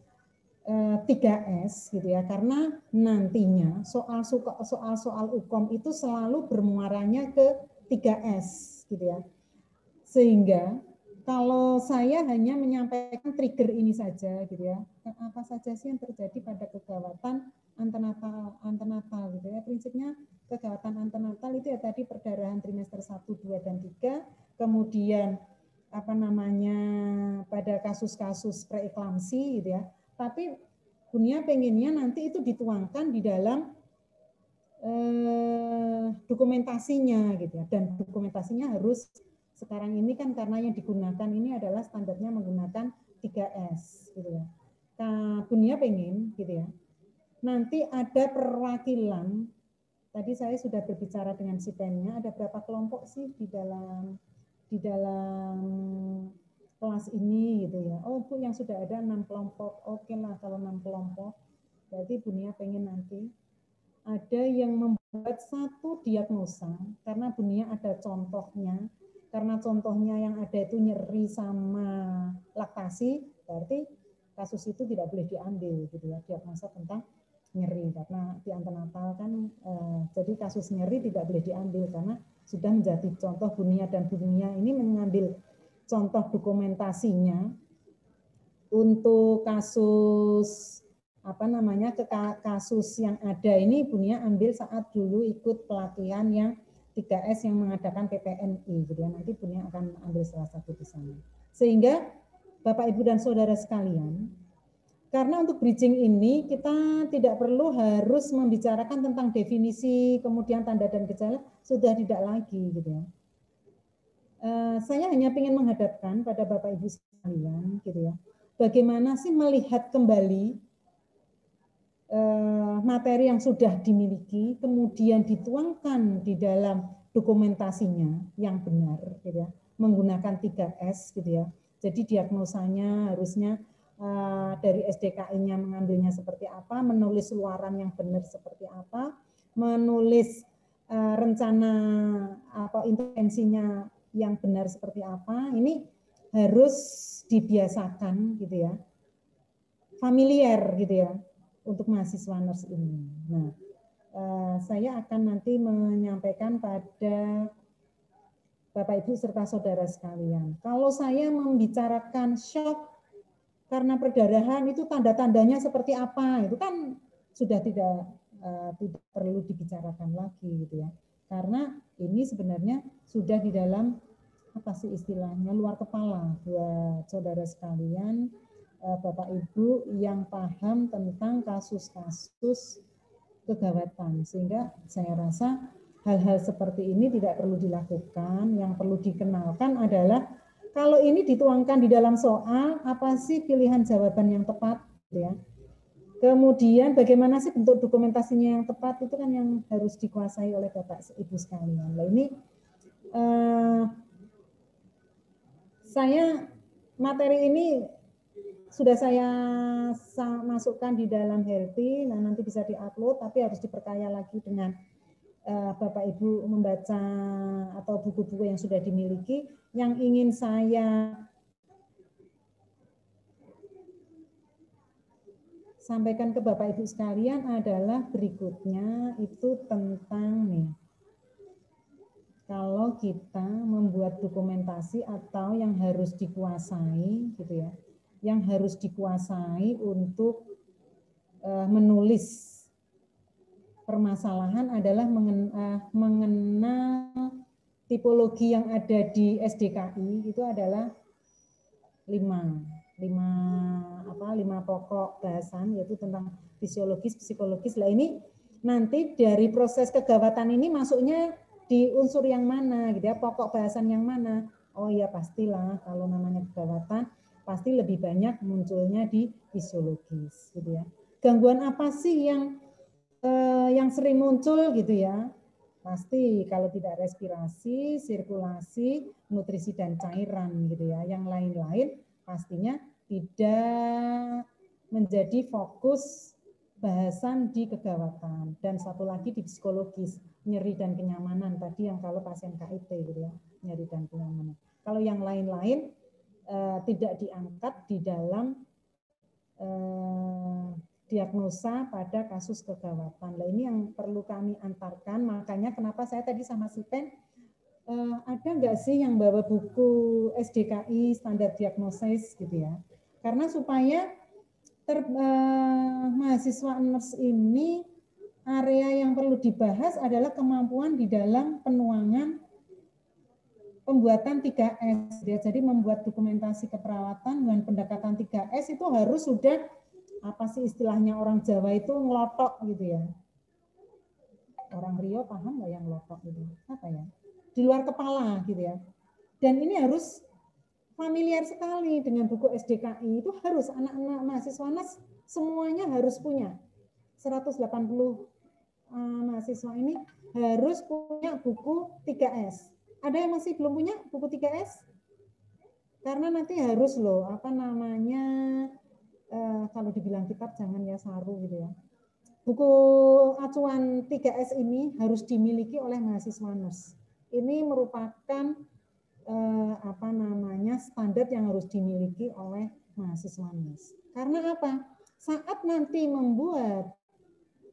eh, 3S gitu ya karena nantinya soal soal soal hukum itu selalu bermuaranya ke 3S gitu ya. Sehingga kalau saya hanya menyampaikan trigger ini saja gitu ya. Apa saja sih yang terjadi pada kegawatan antenatal antenatal gitu ya. Prinsipnya kegawatan antenatal itu ya tadi perdarahan trimester 1, 2 dan 3, kemudian apa namanya pada kasus-kasus preeklamsi gitu ya. Tapi dunia pengennya nanti itu dituangkan di dalam eh, dokumentasinya gitu ya. Dan dokumentasinya harus sekarang ini kan karena yang digunakan ini adalah standarnya menggunakan 3S gitu ya. Nah, dunia pengen gitu ya. Nanti ada perwakilan tadi saya sudah berbicara dengan si pennya ada berapa kelompok sih di dalam di dalam kelas ini gitu ya. Oh Bu yang sudah ada enam kelompok. Oke lah kalau enam kelompok. Berarti Bunia pengen nanti ada yang membuat satu diagnosa karena Bunia ada contohnya. Karena contohnya yang ada itu nyeri sama laktasi, berarti kasus itu tidak boleh diambil gitu ya. Diagnosa tentang nyeri. Karena di antenatal kan eh, jadi kasus nyeri tidak boleh diambil karena sudah menjadi contoh dunia dan dunia ini mengambil contoh dokumentasinya untuk kasus apa namanya ke kasus yang ada ini Bunia ambil saat dulu ikut pelatihan yang 3S yang mengadakan PPNI gitu ya nanti Bunia akan ambil salah satu di sana sehingga Bapak Ibu dan saudara sekalian karena untuk bridging ini kita tidak perlu harus membicarakan tentang definisi kemudian tanda dan gejala sudah tidak lagi gitu ya. Uh, saya hanya ingin menghadapkan pada Bapak Ibu sekalian gitu ya. Bagaimana sih melihat kembali materi yang sudah dimiliki kemudian dituangkan di dalam dokumentasinya yang benar gitu ya. Menggunakan 3S gitu ya. Jadi diagnosanya harusnya Uh, dari SDKI-nya mengambilnya seperti apa, menulis luaran yang benar seperti apa, menulis uh, rencana atau intervensinya yang benar seperti apa, ini harus dibiasakan gitu ya, familiar gitu ya untuk mahasiswa nurse ini. Nah, uh, saya akan nanti menyampaikan pada Bapak Ibu serta saudara sekalian. Kalau saya membicarakan shock karena perdarahan itu tanda-tandanya seperti apa itu kan sudah tidak uh, tidak perlu dibicarakan lagi gitu ya karena ini sebenarnya sudah di dalam apa sih istilahnya luar kepala buat saudara sekalian eh, Bapak Ibu yang paham tentang kasus-kasus kegawatan. Sehingga saya rasa hal-hal seperti ini tidak perlu dilakukan. Yang perlu dikenalkan adalah kalau ini dituangkan di dalam soal apa sih pilihan jawaban yang tepat ya? Kemudian bagaimana sih bentuk dokumentasinya yang tepat? Itu kan yang harus dikuasai oleh Bapak Ibu sekalian. Nah ini eh, saya materi ini sudah saya masukkan di dalam Healthy, nah nanti bisa diupload, tapi harus diperkaya lagi dengan uh, Bapak Ibu membaca atau buku-buku yang sudah dimiliki. Yang ingin saya sampaikan ke Bapak Ibu sekalian adalah berikutnya itu tentang nih. Kalau kita membuat dokumentasi atau yang harus dikuasai gitu ya yang harus dikuasai untuk uh, menulis. Permasalahan adalah uh, mengenal tipologi yang ada di SDKI itu adalah lima lima apa lima pokok bahasan yaitu tentang fisiologis psikologis. Lah ini nanti dari proses kegawatan ini masuknya di unsur yang mana gitu ya pokok bahasan yang mana? Oh ya pastilah kalau namanya kegawatan pasti lebih banyak munculnya di fisiologis gitu ya. Gangguan apa sih yang eh, yang sering muncul gitu ya? Pasti kalau tidak respirasi, sirkulasi, nutrisi dan cairan gitu ya. Yang lain-lain pastinya tidak menjadi fokus bahasan di kegawatan dan satu lagi di psikologis nyeri dan kenyamanan tadi yang kalau pasien KIT gitu ya nyeri dan kenyamanan kalau yang lain-lain uh, tidak diangkat di dalam uh, diagnosa pada kasus kegawatan. Nah, ini yang perlu kami antarkan. Makanya kenapa saya tadi sama si Pen, uh, ada nggak sih yang bawa buku SDKI standar diagnosis gitu ya? Karena supaya ter, uh, mahasiswa nurse ini area yang perlu dibahas adalah kemampuan di dalam penuangan pembuatan 3S. Ya. Jadi membuat dokumentasi keperawatan dengan pendekatan 3S itu harus sudah apa sih istilahnya orang Jawa itu ngelotok gitu ya. Orang Rio paham nggak yang ngelotok gitu? Apa ya? Di luar kepala gitu ya. Dan ini harus familiar sekali dengan buku SDKI itu harus anak-anak mahasiswa NAS semuanya harus punya 180 uh, eh, mahasiswa ini harus punya buku 3S ada yang masih belum punya buku 3S? Karena nanti harus loh, apa namanya, eh, kalau dibilang kitab jangan ya saru gitu ya. Buku acuan 3S ini harus dimiliki oleh mahasiswa NUS. Ini merupakan eh, apa namanya standar yang harus dimiliki oleh mahasiswa NUS. Karena apa? Saat nanti membuat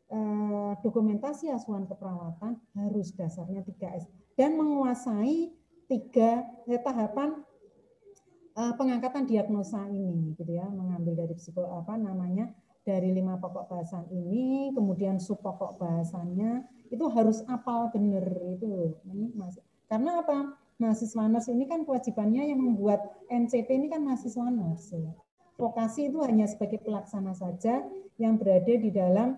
eh, dokumentasi asuhan keperawatan harus dasarnya 3S dan menguasai tiga tahapan eh, pengangkatan diagnosa ini gitu ya. Mengambil dari psiko apa namanya dari lima pokok bahasan ini kemudian sub pokok bahasannya itu harus apal benar itu mas karena apa? Mahasiswa nurse ini kan kewajibannya yang membuat NCP ini kan mahasiswa nurse ya. vokasi itu hanya sebagai pelaksana saja yang berada di dalam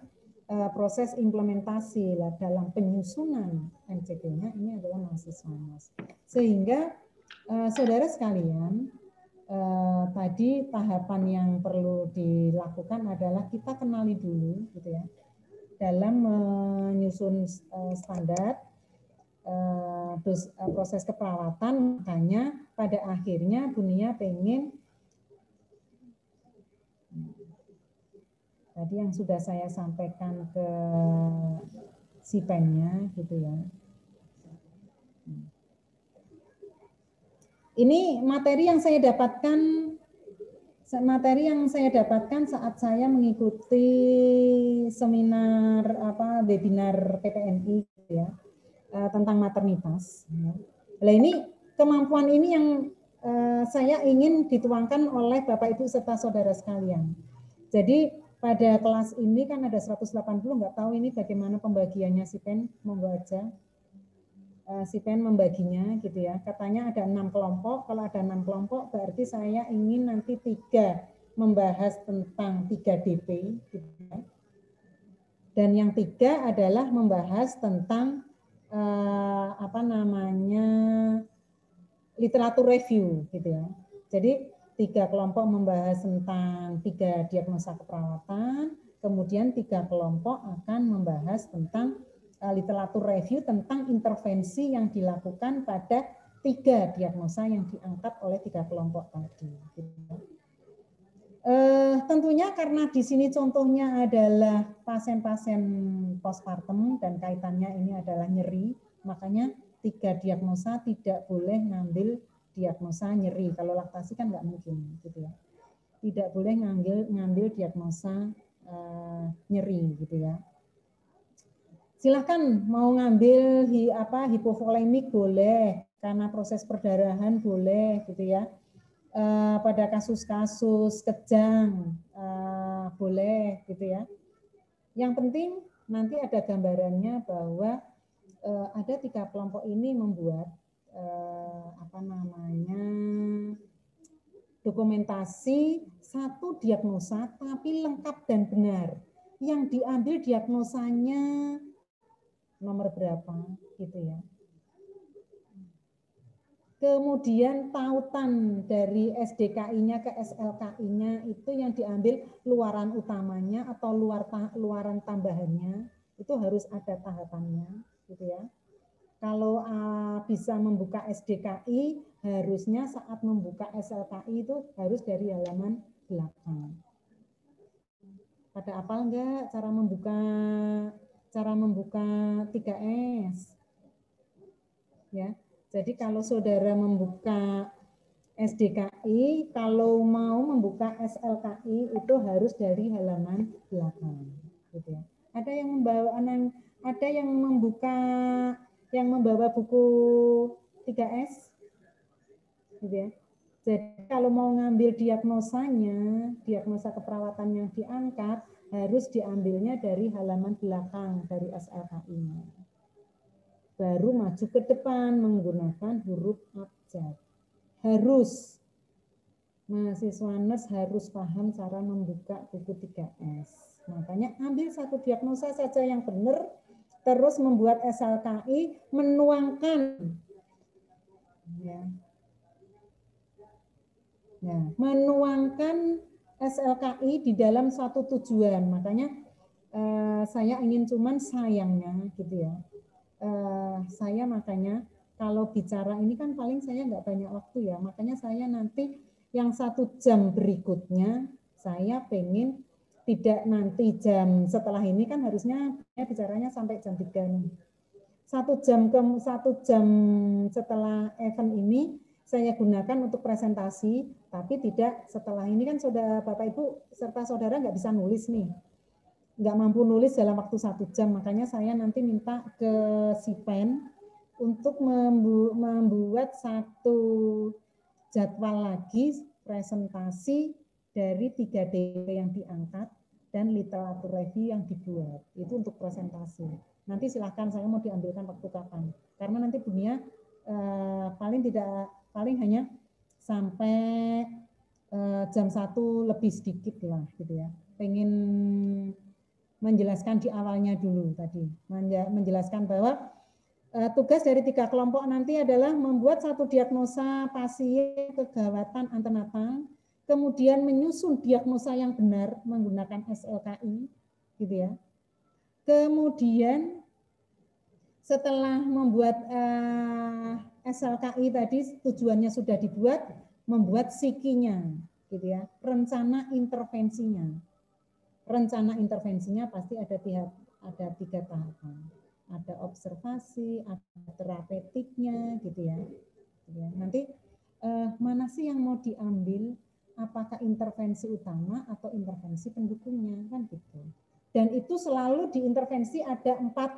uh, proses implementasi lah dalam penyusunan MCP-nya ini adalah mahasiswa mas. Sehingga uh, saudara sekalian uh, tadi tahapan yang perlu dilakukan adalah kita kenali dulu gitu ya dalam menyusun standar proses keperawatan makanya pada akhirnya Bunia pengen Tadi yang sudah saya sampaikan ke si pennya gitu ya. Ini materi yang saya dapatkan materi yang saya dapatkan saat saya mengikuti seminar apa webinar PPNI gitu ya eh, tentang maternitas. Nah ini kemampuan ini yang uh, saya ingin dituangkan oleh Bapak Ibu serta saudara sekalian. Jadi pada kelas ini kan ada 180, nggak tahu ini bagaimana pembagiannya si Pen, monggo aja. Uh, si Pen membaginya gitu ya. Katanya ada enam kelompok, kalau ada enam kelompok berarti saya ingin nanti tiga membahas tentang 3DP. gitu ya. Dan yang tiga adalah membahas tentang eh, apa namanya literatur review gitu ya. Jadi tiga kelompok membahas tentang tiga diagnosa keperawatan, kemudian tiga kelompok akan membahas tentang eh, literatur review tentang intervensi yang dilakukan pada tiga diagnosa yang diangkat oleh tiga kelompok tadi. Eh, tentunya karena di sini contohnya adalah pasien-pasien postpartum dan kaitannya ini adalah nyeri, makanya tiga diagnosa tidak boleh ngambil diagnosa nyeri. Kalau laktasi kan nggak mungkin, gitu ya. Tidak boleh ngambil ngambil diagnosa eh, nyeri, gitu ya. Silahkan mau ngambil hi, apa hipovolemik boleh, karena proses perdarahan boleh, gitu ya Eh, pada kasus-kasus kejang eh, boleh gitu ya. Yang penting nanti ada gambarannya bahwa ada tiga kelompok ini membuat eh, apa namanya dokumentasi satu diagnosa tapi lengkap dan benar. Yang diambil diagnosanya nomor berapa gitu ya. Kemudian tautan dari SDKI-nya ke SLKI-nya itu yang diambil luaran utamanya atau luar luaran tambahannya itu harus ada tahapannya, gitu ya. Kalau uh, bisa membuka SDKI, harusnya saat membuka SLKI itu harus dari halaman belakang. Pada apal enggak cara membuka cara membuka 3S? Ya, jadi kalau saudara membuka SDKI, kalau mau membuka SLKI itu harus dari halaman belakang. Gitu ya. Ada yang membawa ada yang membuka yang membawa buku 3S, gitu ya. Jadi kalau mau ngambil diagnosanya, diagnosa keperawatan yang diangkat harus diambilnya dari halaman belakang dari SLKI-nya baru maju ke depan menggunakan huruf abjad. Harus. Mahasiswa NERS harus paham cara membuka buku 3S. Makanya ambil satu diagnosa saja yang benar, terus membuat SLKI menuangkan ya. Ya, menuangkan SLKI di dalam satu tujuan. Makanya eh, saya ingin cuman sayangnya gitu ya uh, saya makanya kalau bicara ini kan paling saya nggak banyak waktu ya, makanya saya nanti yang satu jam berikutnya saya pengen tidak nanti jam setelah ini kan harusnya ya bicaranya sampai jam 3 nih. Satu jam ke satu jam setelah event ini saya gunakan untuk presentasi, tapi tidak setelah ini kan saudara bapak ibu serta saudara nggak bisa nulis nih nggak mampu nulis dalam waktu satu jam, makanya saya nanti minta ke si pen untuk membuat satu jadwal lagi presentasi dari tiga DP yang diangkat dan literatur review yang dibuat. Itu untuk presentasi. Nanti silahkan saya mau diambilkan waktu kapan. Karena nanti dunia eh, paling tidak paling hanya sampai eh, jam satu lebih sedikit lah gitu ya. Pengen menjelaskan di awalnya dulu tadi, menjelaskan bahwa uh, tugas dari tiga kelompok nanti adalah membuat satu diagnosa pasien kegawatan antenatal, kemudian menyusun diagnosa yang benar menggunakan SLKI, gitu ya. Kemudian setelah membuat uh, eh, SLKI tadi tujuannya sudah dibuat, membuat sikinya, gitu ya, rencana intervensinya rencana intervensinya pasti ada tiga, ada tiga tahapan. Ada observasi, ada terapeutiknya, gitu ya. Gitu ya. Nanti eh, mana sih yang mau diambil? Apakah intervensi utama atau intervensi pendukungnya kan gitu. Dan itu selalu di intervensi ada empat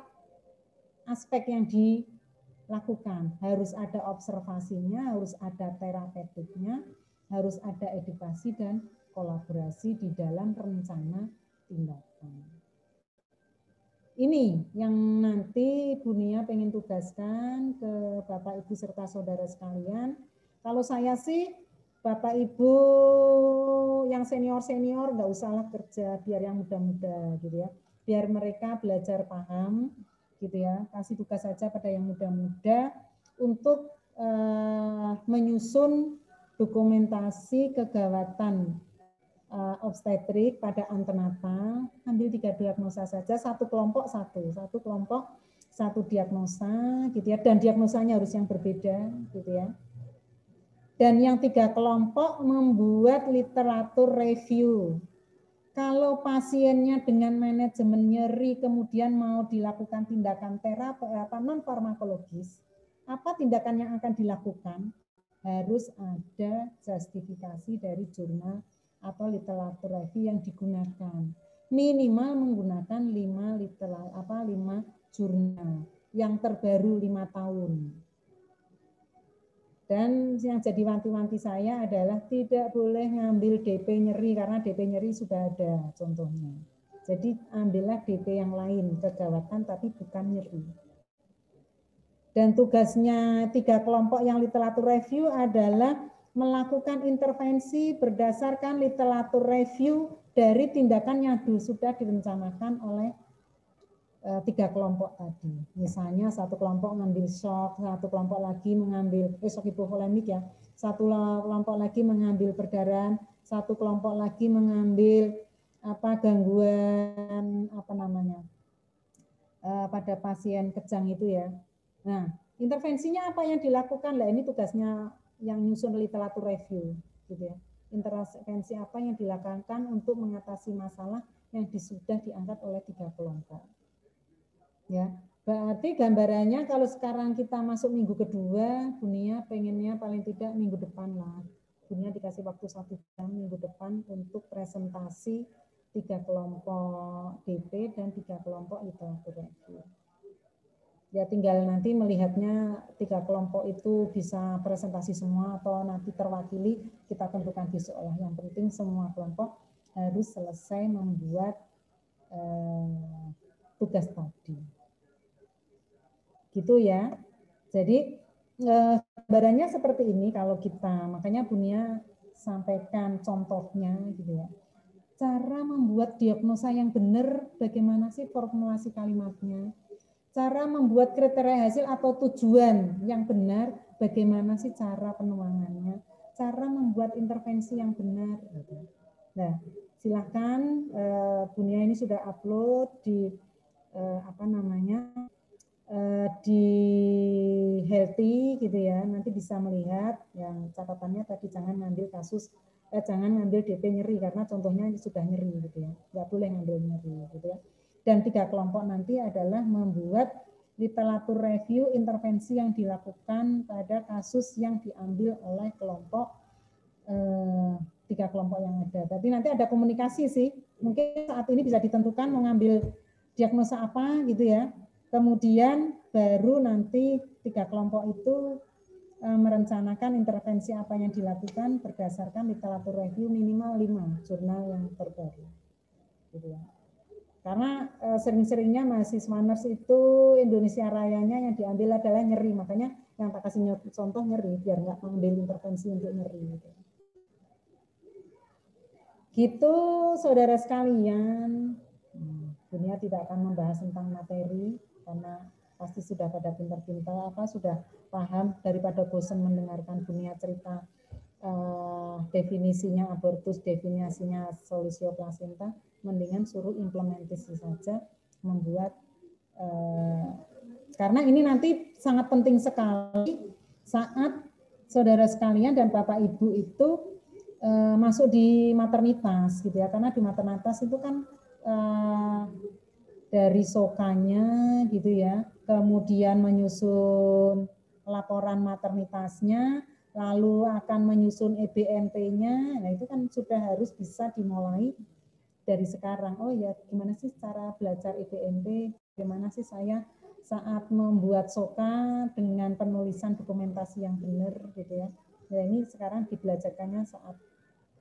aspek yang dilakukan. Harus ada observasinya, harus ada terapeutiknya, harus ada edukasi dan kolaborasi di dalam rencana tindakan. Ini yang nanti Bu Nia pengen tugaskan ke Bapak Ibu serta saudara sekalian. Kalau saya sih Bapak Ibu yang senior-senior nggak usahlah kerja, biar yang muda-muda gitu ya. Biar mereka belajar paham gitu ya. Kasih tugas saja pada yang muda-muda untuk eh, menyusun dokumentasi kegawatan eh, obstetrik pada antenata. Ambil tiga diagnosa saja, satu kelompok satu, satu kelompok satu diagnosa gitu ya. Dan diagnosanya harus yang berbeda gitu ya. Dan yang tiga kelompok membuat literatur review. Kalau pasiennya dengan manajemen nyeri kemudian mau dilakukan tindakan terapi apa non farmakologis, apa tindakan yang akan dilakukan? Harus ada justifikasi dari jurnal atau literatur review yang digunakan. Minimal menggunakan lima literatur apa lima jurnal yang terbaru lima tahun. Dan yang jadi wanti-wanti saya adalah tidak boleh ngambil DP nyeri karena DP nyeri sudah ada contohnya. Jadi ambillah DP yang lain, kegawatan tapi bukan nyeri. Dan tugasnya tiga kelompok yang literatur review adalah melakukan intervensi berdasarkan literatur review dari tindakan yang sudah direncanakan oleh Eh, tiga kelompok tadi. Misalnya satu kelompok mengambil shock, satu kelompok lagi mengambil eh, shock hipovolemik ya, satu kelompok lagi mengambil perdarahan, satu kelompok lagi mengambil apa gangguan apa namanya uh, pada pasien kejang itu ya. Nah, intervensinya apa yang dilakukan? Lah ini tugasnya yang nyusun literatur review gitu ya. Intervensi apa yang dilakukan untuk mengatasi masalah yang sudah diangkat oleh tiga kelompok. Ya, berarti gambarannya kalau sekarang kita masuk minggu kedua, Bunia pengennya paling tidak minggu depan lah. Bunia dikasih waktu satu jam minggu depan untuk presentasi tiga kelompok DP dan tiga kelompok literatur. Ya tinggal nanti melihatnya tiga kelompok itu bisa presentasi semua atau nanti terwakili kita tentukan lah. Yang penting semua kelompok harus selesai membuat eh, tugas tadi gitu ya. Jadi eh, gambarannya seperti ini kalau kita, makanya Bunia sampaikan contohnya gitu ya. Cara membuat diagnosa yang benar, bagaimana sih formulasi kalimatnya? Cara membuat kriteria hasil atau tujuan yang benar, bagaimana sih cara penuangannya? Cara membuat intervensi yang benar. Gitu. Nah, silahkan eh, Bunia ini sudah upload di eh, apa namanya Eh, di healthy gitu ya nanti bisa melihat yang catatannya tadi jangan ngambil kasus eh, jangan ngambil DP nyeri karena contohnya sudah nyeri gitu ya nggak boleh ngambil nyeri gitu ya dan tiga kelompok nanti adalah membuat literatur review intervensi yang dilakukan pada kasus yang diambil oleh kelompok eh, tiga kelompok yang ada. Tapi nanti ada komunikasi sih. Mungkin saat ini bisa ditentukan mengambil diagnosa apa gitu ya. Kemudian baru nanti tiga kelompok itu eh, merencanakan intervensi apa yang dilakukan berdasarkan literatur review minimal lima jurnal yang terbaru. Gitu ya. Karena eh, sering-seringnya mahasiswa nurse itu Indonesia Rayanya yang diambil adalah nyeri, makanya yang tak kasih contoh nyeri biar nggak mengambil intervensi untuk nyeri. Gitu. gitu saudara sekalian, hmm, dunia tidak akan membahas tentang materi, karena pasti sudah pada pintar-pintar apa sudah paham daripada bosan mendengarkan dunia cerita uh, definisinya abortus, definisinya solusio placenta, mendingan suruh implementasi saja membuat uh, karena ini nanti sangat penting sekali saat saudara sekalian dan bapak ibu itu uh, masuk di maternitas gitu ya karena di maternitas itu kan uh, dari sokanya gitu ya, kemudian menyusun laporan maternitasnya, lalu akan menyusun EBMP-nya, nah itu kan sudah harus bisa dimulai dari sekarang. Oh ya, gimana sih cara belajar EBMP? Bagaimana sih saya saat membuat soka dengan penulisan dokumentasi yang benar gitu ya. Nah ini sekarang dibelajarkannya saat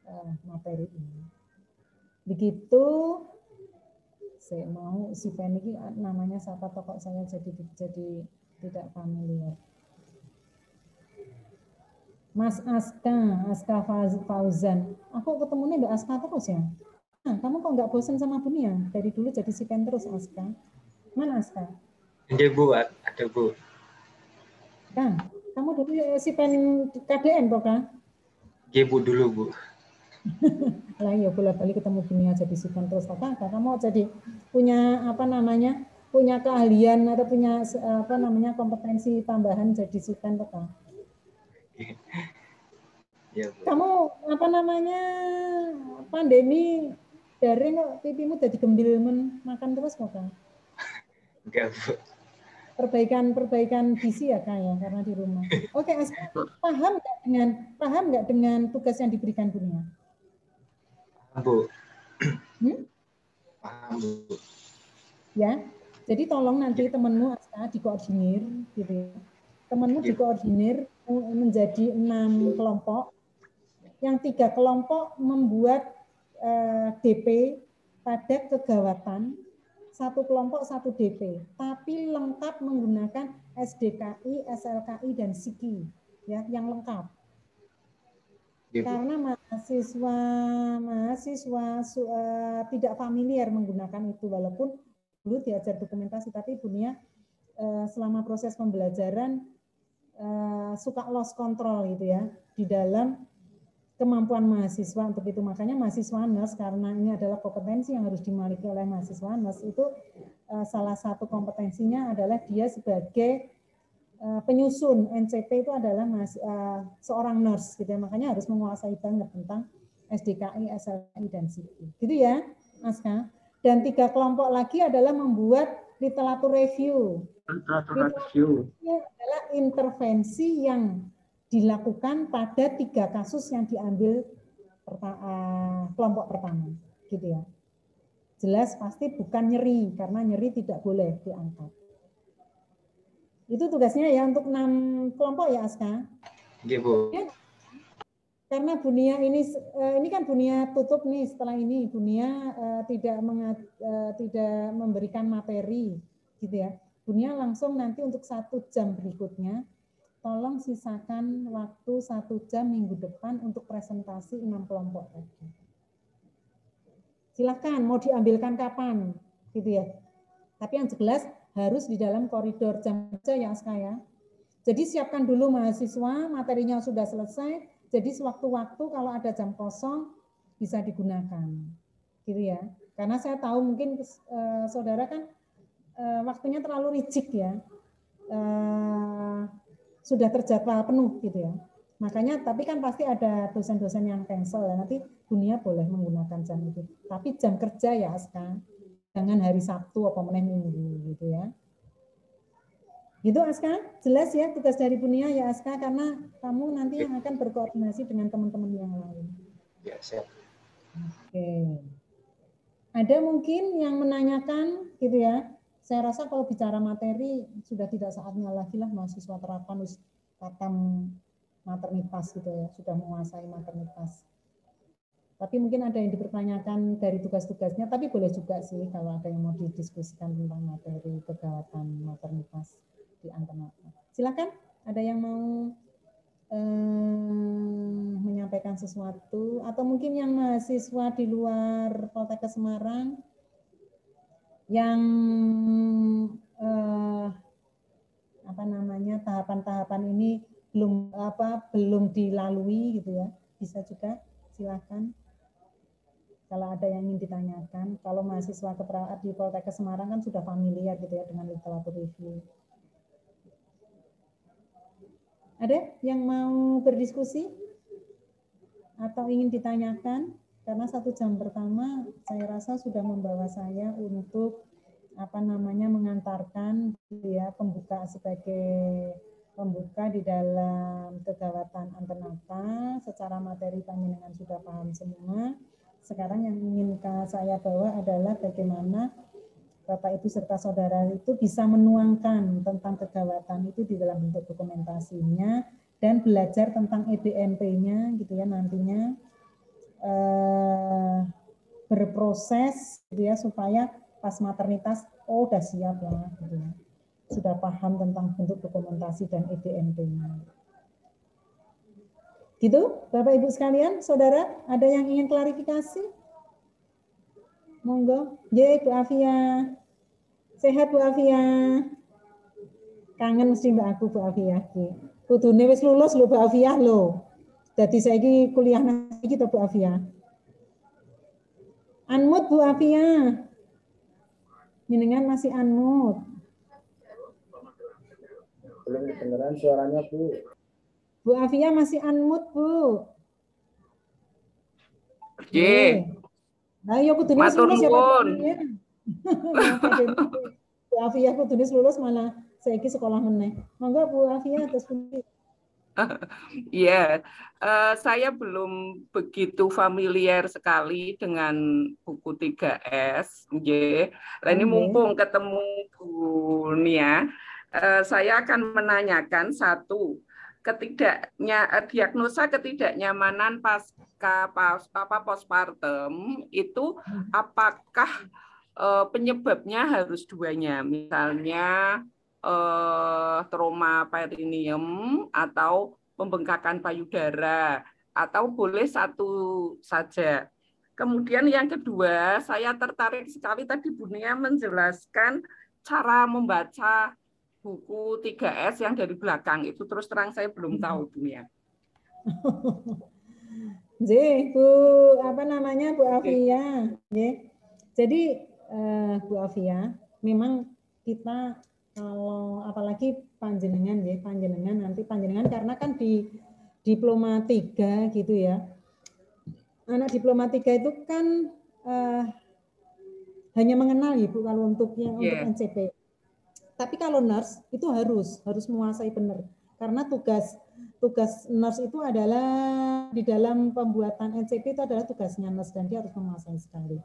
uh, materi ini. Begitu saya mau si Penny ini namanya siapa tokoh saya jadi jadi tidak familiar. Mas Aska, Aska Faz- Fauzan. Aku ketemunya Mbak Aska terus ya. Nah, kamu kok nggak bosan sama Bunia? Dari dulu jadi sipen terus Aska. Mana Aska? Enggak Bu, ada Bu. Kang, kamu dulu eh, sipen KDN Kang? Enggak Bu dulu Bu. lah ya bolak balik ketemu Bunia jadi sipen terus toh Kang. Kamu jadi punya apa namanya? punya keahlian atau punya apa namanya kompetensi tambahan jadi sipen toh Kang? Ya Bu. Kamu apa namanya pandemi daring kok pipimu jadi gembil men makan terus kok Kang? Enggak Bu. Perbaikan perbaikan gizi ya Kang ya karena di rumah. Oke, Aska, paham nggak dengan paham nggak dengan tugas yang diberikan Bunia? Paham, Bu. Hmm? Paham Bu. Ya, jadi tolong nanti temenmu Aska dikoordinir gitu ya. Temenmu dikoordinir menjadi enam kelompok. Yang tiga kelompok membuat eh, DP pada kegawatan, satu kelompok satu DP, tapi lengkap menggunakan SDKI, SLKI, dan SIKI, ya, yang lengkap. Bu. Karena mahasiswa mahasiswa su- eh, tidak familiar menggunakan itu, walaupun dulu diajar dokumentasi, tapi Bunia eh, selama proses pembelajaran eh, suka lost control gitu ya di dalam kemampuan mahasiswa untuk itu. Makanya mahasiswa NES karena ini adalah kompetensi yang harus dimiliki oleh mahasiswa NES itu eh, salah satu kompetensinya adalah dia sebagai eh, penyusun NCP itu adalah mahas- eh, seorang nurse gitu ya makanya harus menguasai banget tentang SDKI, SLKI dan SIPI gitu ya Aska dan tiga kelompok lagi adalah membuat literatur review Literatur review. adalah intervensi yang dilakukan pada tiga kasus yang diambil perta- eh, kelompok pertama, gitu ya. Jelas pasti bukan nyeri karena nyeri tidak boleh diangkat. Itu tugasnya ya untuk enam kelompok ya Aska. Enggak Bu. Ya, karena Bunia ini eh, ini kan Bunia tutup nih setelah ini Bunia eh, tidak menga- eh, tidak memberikan materi gitu ya. Bunia langsung nanti untuk satu jam berikutnya tolong sisakan waktu satu jam minggu depan untuk presentasi enam kelompok tadi. Silakan mau diambilkan kapan gitu ya. Tapi yang jelas harus di dalam koridor jam kerja ya Aska ya. Jadi siapkan dulu mahasiswa, materinya sudah selesai. Jadi sewaktu-waktu kalau ada jam kosong bisa digunakan. Gitu ya. Karena saya tahu mungkin eh, saudara kan eh, waktunya terlalu rigid ya. Eh, sudah terjadwal penuh gitu ya. Makanya tapi kan pasti ada dosen-dosen yang cancel ya. Nanti dunia boleh menggunakan jam itu. Tapi jam kerja ya Aska. Jangan hari Sabtu apa meneh Minggu gitu ya. Gitu Aska, jelas ya tugas dari Bunia ya Aska karena kamu nanti yang akan berkoordinasi dengan teman-teman yang lain. Ya, siap. Oke. Ada mungkin yang menanyakan gitu ya. Saya rasa kalau bicara materi sudah tidak saatnya lagi lah mahasiswa terapan wis katam maternitas gitu ya, sudah menguasai maternitas. Tapi mungkin ada yang dipertanyakan dari tugas-tugasnya, tapi boleh juga sih kalau ada yang mau didiskusikan tentang materi kegawatan maternitas di Antenata. Silakan, ada yang mau eh, menyampaikan sesuatu atau mungkin yang mahasiswa di luar Poltekkes Semarang yang eh, apa namanya tahapan-tahapan ini belum apa belum dilalui gitu ya bisa juga silakan kalau ada yang ingin ditanyakan kalau mahasiswa keperawat di Poltekkes Semarang kan sudah familiar gitu ya dengan literatur review ada yang mau berdiskusi atau ingin ditanyakan? Karena satu jam pertama saya rasa sudah membawa saya untuk apa namanya mengantarkan ya pembuka sebagai pembuka di dalam kegawatan antenata secara materi panjenengan sudah paham semua. Sekarang yang ingin saya bawa adalah bagaimana Bapak Ibu serta saudara itu bisa menuangkan tentang kegawatan itu di dalam bentuk dokumentasinya dan belajar tentang EBMP-nya gitu ya nantinya eh, berproses gitu ya supaya pas maternitas oh udah siap lah gitu ya sudah paham tentang bentuk dokumentasi dan EBMP-nya. Gitu, Bapak Ibu sekalian, Saudara, ada yang ingin klarifikasi? Monggo. Ye, Bu Afia. Sehat Bu Afia. Kangen mesti Mbak aku Bu Afia. Kudune wis lulus lho Bu Afia lho. Jadi saya kuliah nanti kita Bu Afia. Anmut Bu Afia. Jenengan masih anmut. Belum kedengeran suaranya, Bu. Bu Afia masih unmute, Bu. Oke. Nah, ya kudu Matur lulus ya. Pak. Bu Afia kudu lulus malah saiki sekolah meneh. Monggo Bu Afia terus pundi? Iya, eh, saya belum begitu familiar sekali dengan buku 3S. Nggih. Lah ini mumpung ketemu Bu Nia, eh, saya akan menanyakan satu ketidaknya eh, diagnosa ketidaknyamanan pasca pas, apa postpartum itu apakah eh, penyebabnya harus duanya misalnya eh, trauma perineum atau pembengkakan payudara atau boleh satu saja. Kemudian yang kedua, saya tertarik sekali tadi Bu Nia menjelaskan cara membaca buku 3S yang dari belakang itu terus terang saya belum tahu Bu Nia. J, Bu apa namanya Bu Afia, J. Jadi eh, Bu Afia, memang kita kalau apalagi panjenengan ya, panjenengan nanti panjenengan karena kan di diploma 3 gitu ya. Anak diploma 3 itu kan eh, hanya mengenal Ibu kalau untuk yang Yeah. untuk NCP. Tapi kalau nurse itu harus harus menguasai benar karena tugas tugas nurse itu adalah di dalam pembuatan NCP itu adalah tugasnya nurse dan dia harus menguasai sekali.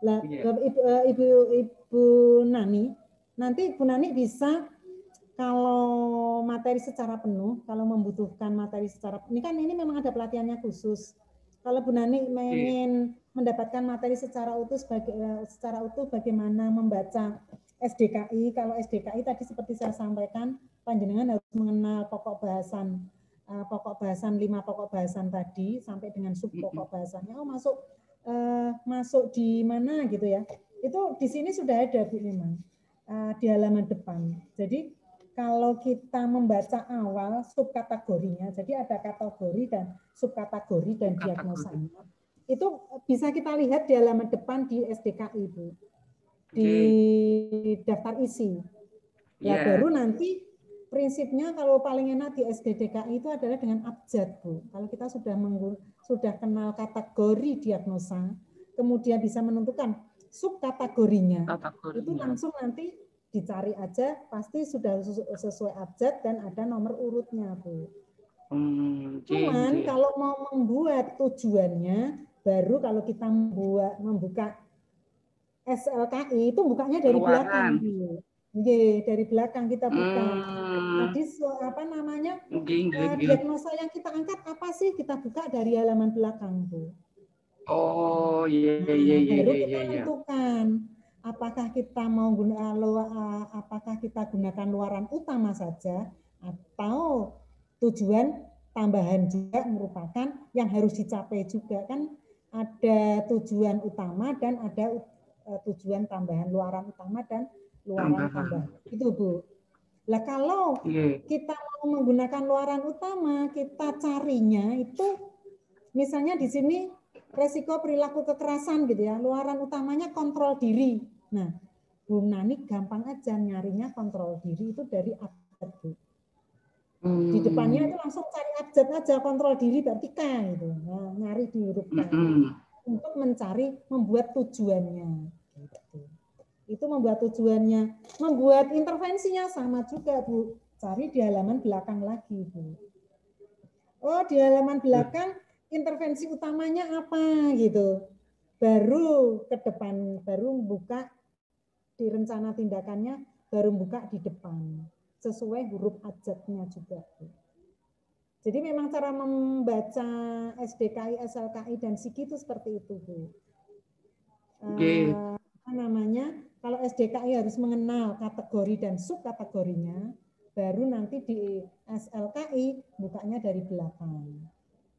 Lah, Iya. Ibu, eh, Ibu Ibu Nani, nanti Ibu Nani bisa kalau materi secara penuh, kalau membutuhkan materi secara ini kan ini memang ada pelatihannya khusus. Kalau Bu Nani ingin mendapatkan materi secara utuh sebagai eh, secara utuh bagaimana membaca SDKI, kalau SDKI tadi seperti saya sampaikan, panjenengan harus mengenal pokok bahasan eh, pokok bahasan lima pokok bahasan tadi sampai dengan sub pokok bahasannya. Oh masuk eh, masuk di mana gitu ya? Itu di sini sudah ada Bu memang eh, di halaman depan. Jadi kalau kita membaca awal subkategorinya, jadi ada kategori dan subkategori dan diagnosanya. Itu bisa kita lihat di halaman depan di SDKI, Bu. Di daftar isi. Ya Iya. baru nanti prinsipnya kalau paling enak di SDDKI itu adalah dengan abjad, Bu. Kalau kita sudah menggu- sudah kenal kategori diagnosa, kemudian bisa menentukan subkategorinya. Itu langsung nanti dicari aja pasti sudah sesu- sesuai abjad dan ada nomor urutnya, Bu. Hmm, Cuman kalau mau membuat tujuannya baru kalau kita membuat membuka SLKI itu bukanya dari belakang. Keluaran. Bu. Nggih, dari belakang kita buka. Hmm. Tadi so- apa namanya? Eh, nggih. diagnosa yang kita angkat apa sih? Kita buka dari halaman belakang, Bu. Oh, iya iya Nah, iya iya baru iya kita iya. tentukan apakah kita mau guna lu- apakah kita gunakan luaran utama saja atau tujuan tambahan juga merupakan yang harus dicapai juga kan ada tujuan utama dan ada eh, tujuan tambahan luaran utama dan luaran Tambahan. tambahan itu Bu. Lah kalau Iya. kita mau menggunakan luaran utama, kita carinya itu misalnya di sini resiko perilaku kekerasan gitu ya. Luaran utamanya kontrol diri. Nah, Bu Nani gampang aja nyarinya kontrol diri itu dari abjad, Bu. Di Hmm. depannya itu langsung cari abjad aja kontrol diri berarti K gitu. Nah, nyari di huruf K. Untuk mencari membuat tujuannya. Itu membuat tujuannya. Membuat intervensinya sama juga, Bu. Cari di halaman belakang lagi, Bu. Oh, di halaman belakang intervensi utamanya apa gitu. Baru ke depan, baru buka di rencana tindakannya, baru buka di depan. Sesuai huruf abjadnya juga. Bu. Jadi memang cara membaca SDKI, SLKI, dan SIKI itu seperti itu, Bu. Oke. Eh, apa namanya? Kalau SDKI harus mengenal kategori dan subkategorinya, baru nanti di SLKI bukanya dari belakang.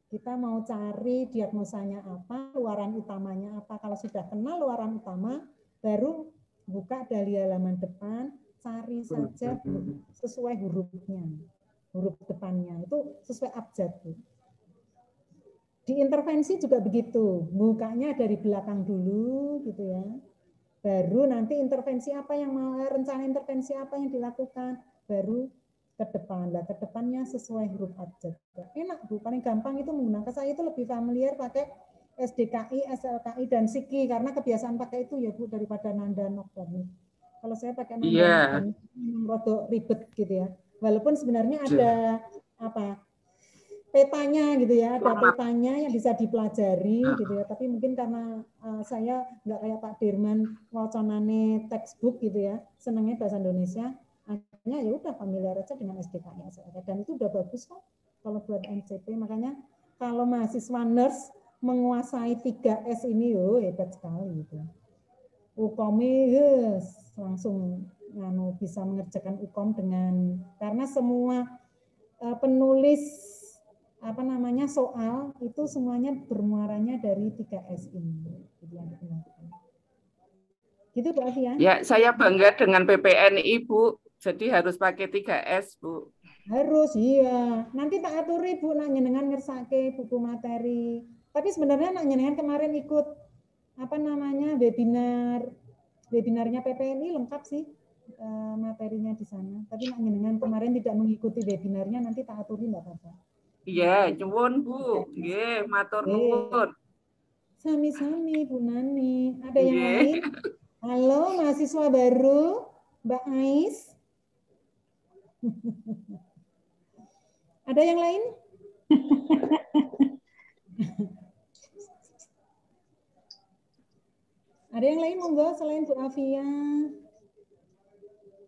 Kita mau cari diagnosanya apa, luaran utamanya apa. Kalau sudah kenal luaran utama, baru buka dari halaman depan, cari saja sesuai hurufnya, huruf depannya. Itu sesuai abjad. Bu. Di intervensi juga begitu, bukanya dari belakang dulu gitu ya. Baru nanti intervensi apa yang mau rencana intervensi apa yang dilakukan, baru ke depan. Lah ke depannya sesuai huruf abjad. Enak Bu, paling gampang itu menggunakan saya itu lebih familiar pakai SDKI, SLKI dan SIKI karena kebiasaan pakai itu ya Bu daripada Nanda Noktonik. Kalau saya pakai Nanda Iya. Noktonik rada ribet gitu ya. Walaupun sebenarnya ada apa petanya gitu ya, ada petanya yang bisa dipelajari gitu ya. Tapi mungkin karena uh, saya nggak kayak Pak Dirman wacanane textbook gitu ya, senangnya bahasa Indonesia, akhirnya ya udah familiar aja dengan SDKI SLK. dan itu udah bagus kok kalau buat MCP. Makanya kalau mahasiswa nurse menguasai 3S ini yo hebat sekali gitu. Ukomi yes, langsung nganu bisa mengerjakan ukom dengan karena semua uh, penulis apa namanya soal itu semuanya bermuaranya dari 3S ini. Jadi yang digunakan. Gitu Bu Afia? Ya, saya bangga dengan PPNI, Bu. Jadi harus pakai 3S, Bu. Harus, iya. Nanti tak aturi Bu nak nyenengan ngersake buku materi. Tapi sebenarnya nak nyenengan kemarin ikut apa namanya webinar webinarnya PPNI lengkap sih eh, materinya di sana. Tapi nak nyenengan kemarin tidak mengikuti webinarnya nanti tak aturi enggak apa-apa. Iya, nyuwun, Bu. Nggih, matur nuwun. Sami-sami Bu Nani. Ada yang lain? Halo mahasiswa baru, Mbak Ais. Ada yang lain? Ada yang lain monggo selain Bu Afia?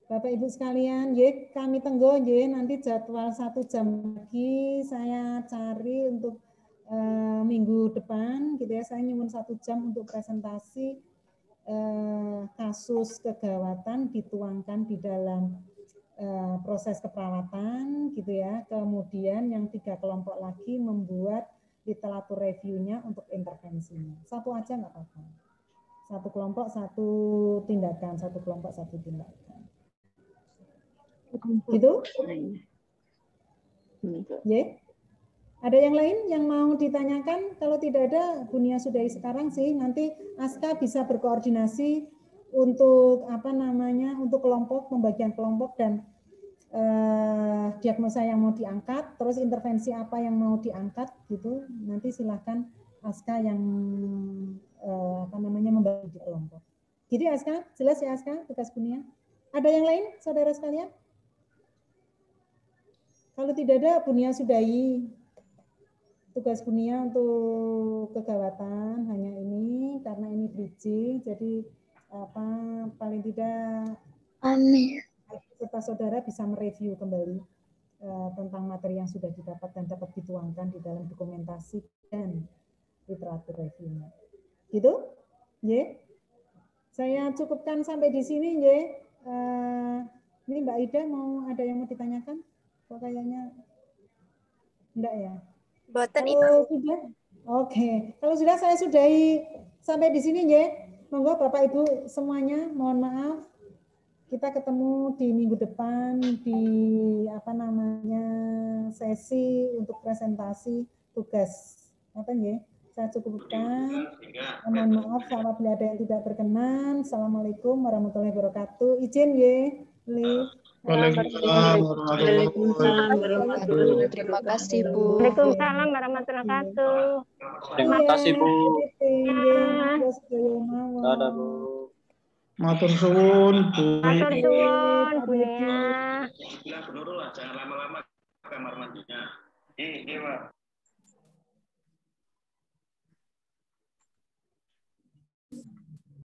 Bapak Ibu sekalian, ye kami tenggo ye nanti jadwal satu jam lagi saya cari untuk eh, minggu depan gitu ya. Saya nyumun satu jam untuk presentasi eh, kasus kegawatan dituangkan di dalam eh, proses keperawatan gitu ya. Kemudian yang tiga kelompok lagi membuat literatur reviewnya untuk intervensinya. Satu aja nggak apa-apa. Satu kelompok satu tindakan, satu kelompok satu tindakan. Gitu? Ya. Ada yang lain yang mau ditanyakan? Kalau tidak ada, Bunia sudahi sekarang sih. Nanti Aska bisa berkoordinasi untuk apa namanya, untuk kelompok, pembagian kelompok dan eh, diagnosa yang mau diangkat, terus intervensi apa yang mau diangkat gitu. Nanti silahkan Aska yang eh, apa namanya membagi kelompok. Jadi Aska, jelas ya Aska tugas Bunia? Ada yang lain, saudara sekalian? Kalau tidak ada, Bunia sudahi tugas Bunia untuk kegawatan hanya ini karena ini bridging jadi apa paling tidak Aneh. serta saudara bisa mereview kembali eh, tentang materi yang sudah didapat dan dapat dituangkan di dalam dokumentasi dan literatur reviewnya. Gitu? Ye? Saya cukupkan sampai di sini, Ye. Eh, ini Mbak Ida mau ada yang mau ditanyakan? Kok kayaknya enggak ya? Boten Kalau sudah, oke. Kalau sudah saya sudahi sampai di sini, ya. Monggo Bapak Ibu semuanya, mohon maaf. Kita ketemu di minggu depan di apa namanya sesi untuk presentasi tugas. Apa ya? Saya cukupkan. Mohon maaf apabila ada yang tidak berkenan. Assalamualaikum warahmatullahi wabarakatuh. Izin ya, Li. Waalaikumsalam warahmatullahi wabarakatuh. Terima kasih, Bu. Waalaikumsalam warahmatullahi wabarakatuh. Terima kasih, Bu. Ada, Bu. Matur suwun, Bu. Matur suwun, dulu lah, jangan lama-lama kamar mandinya. Iya, iya, Pak.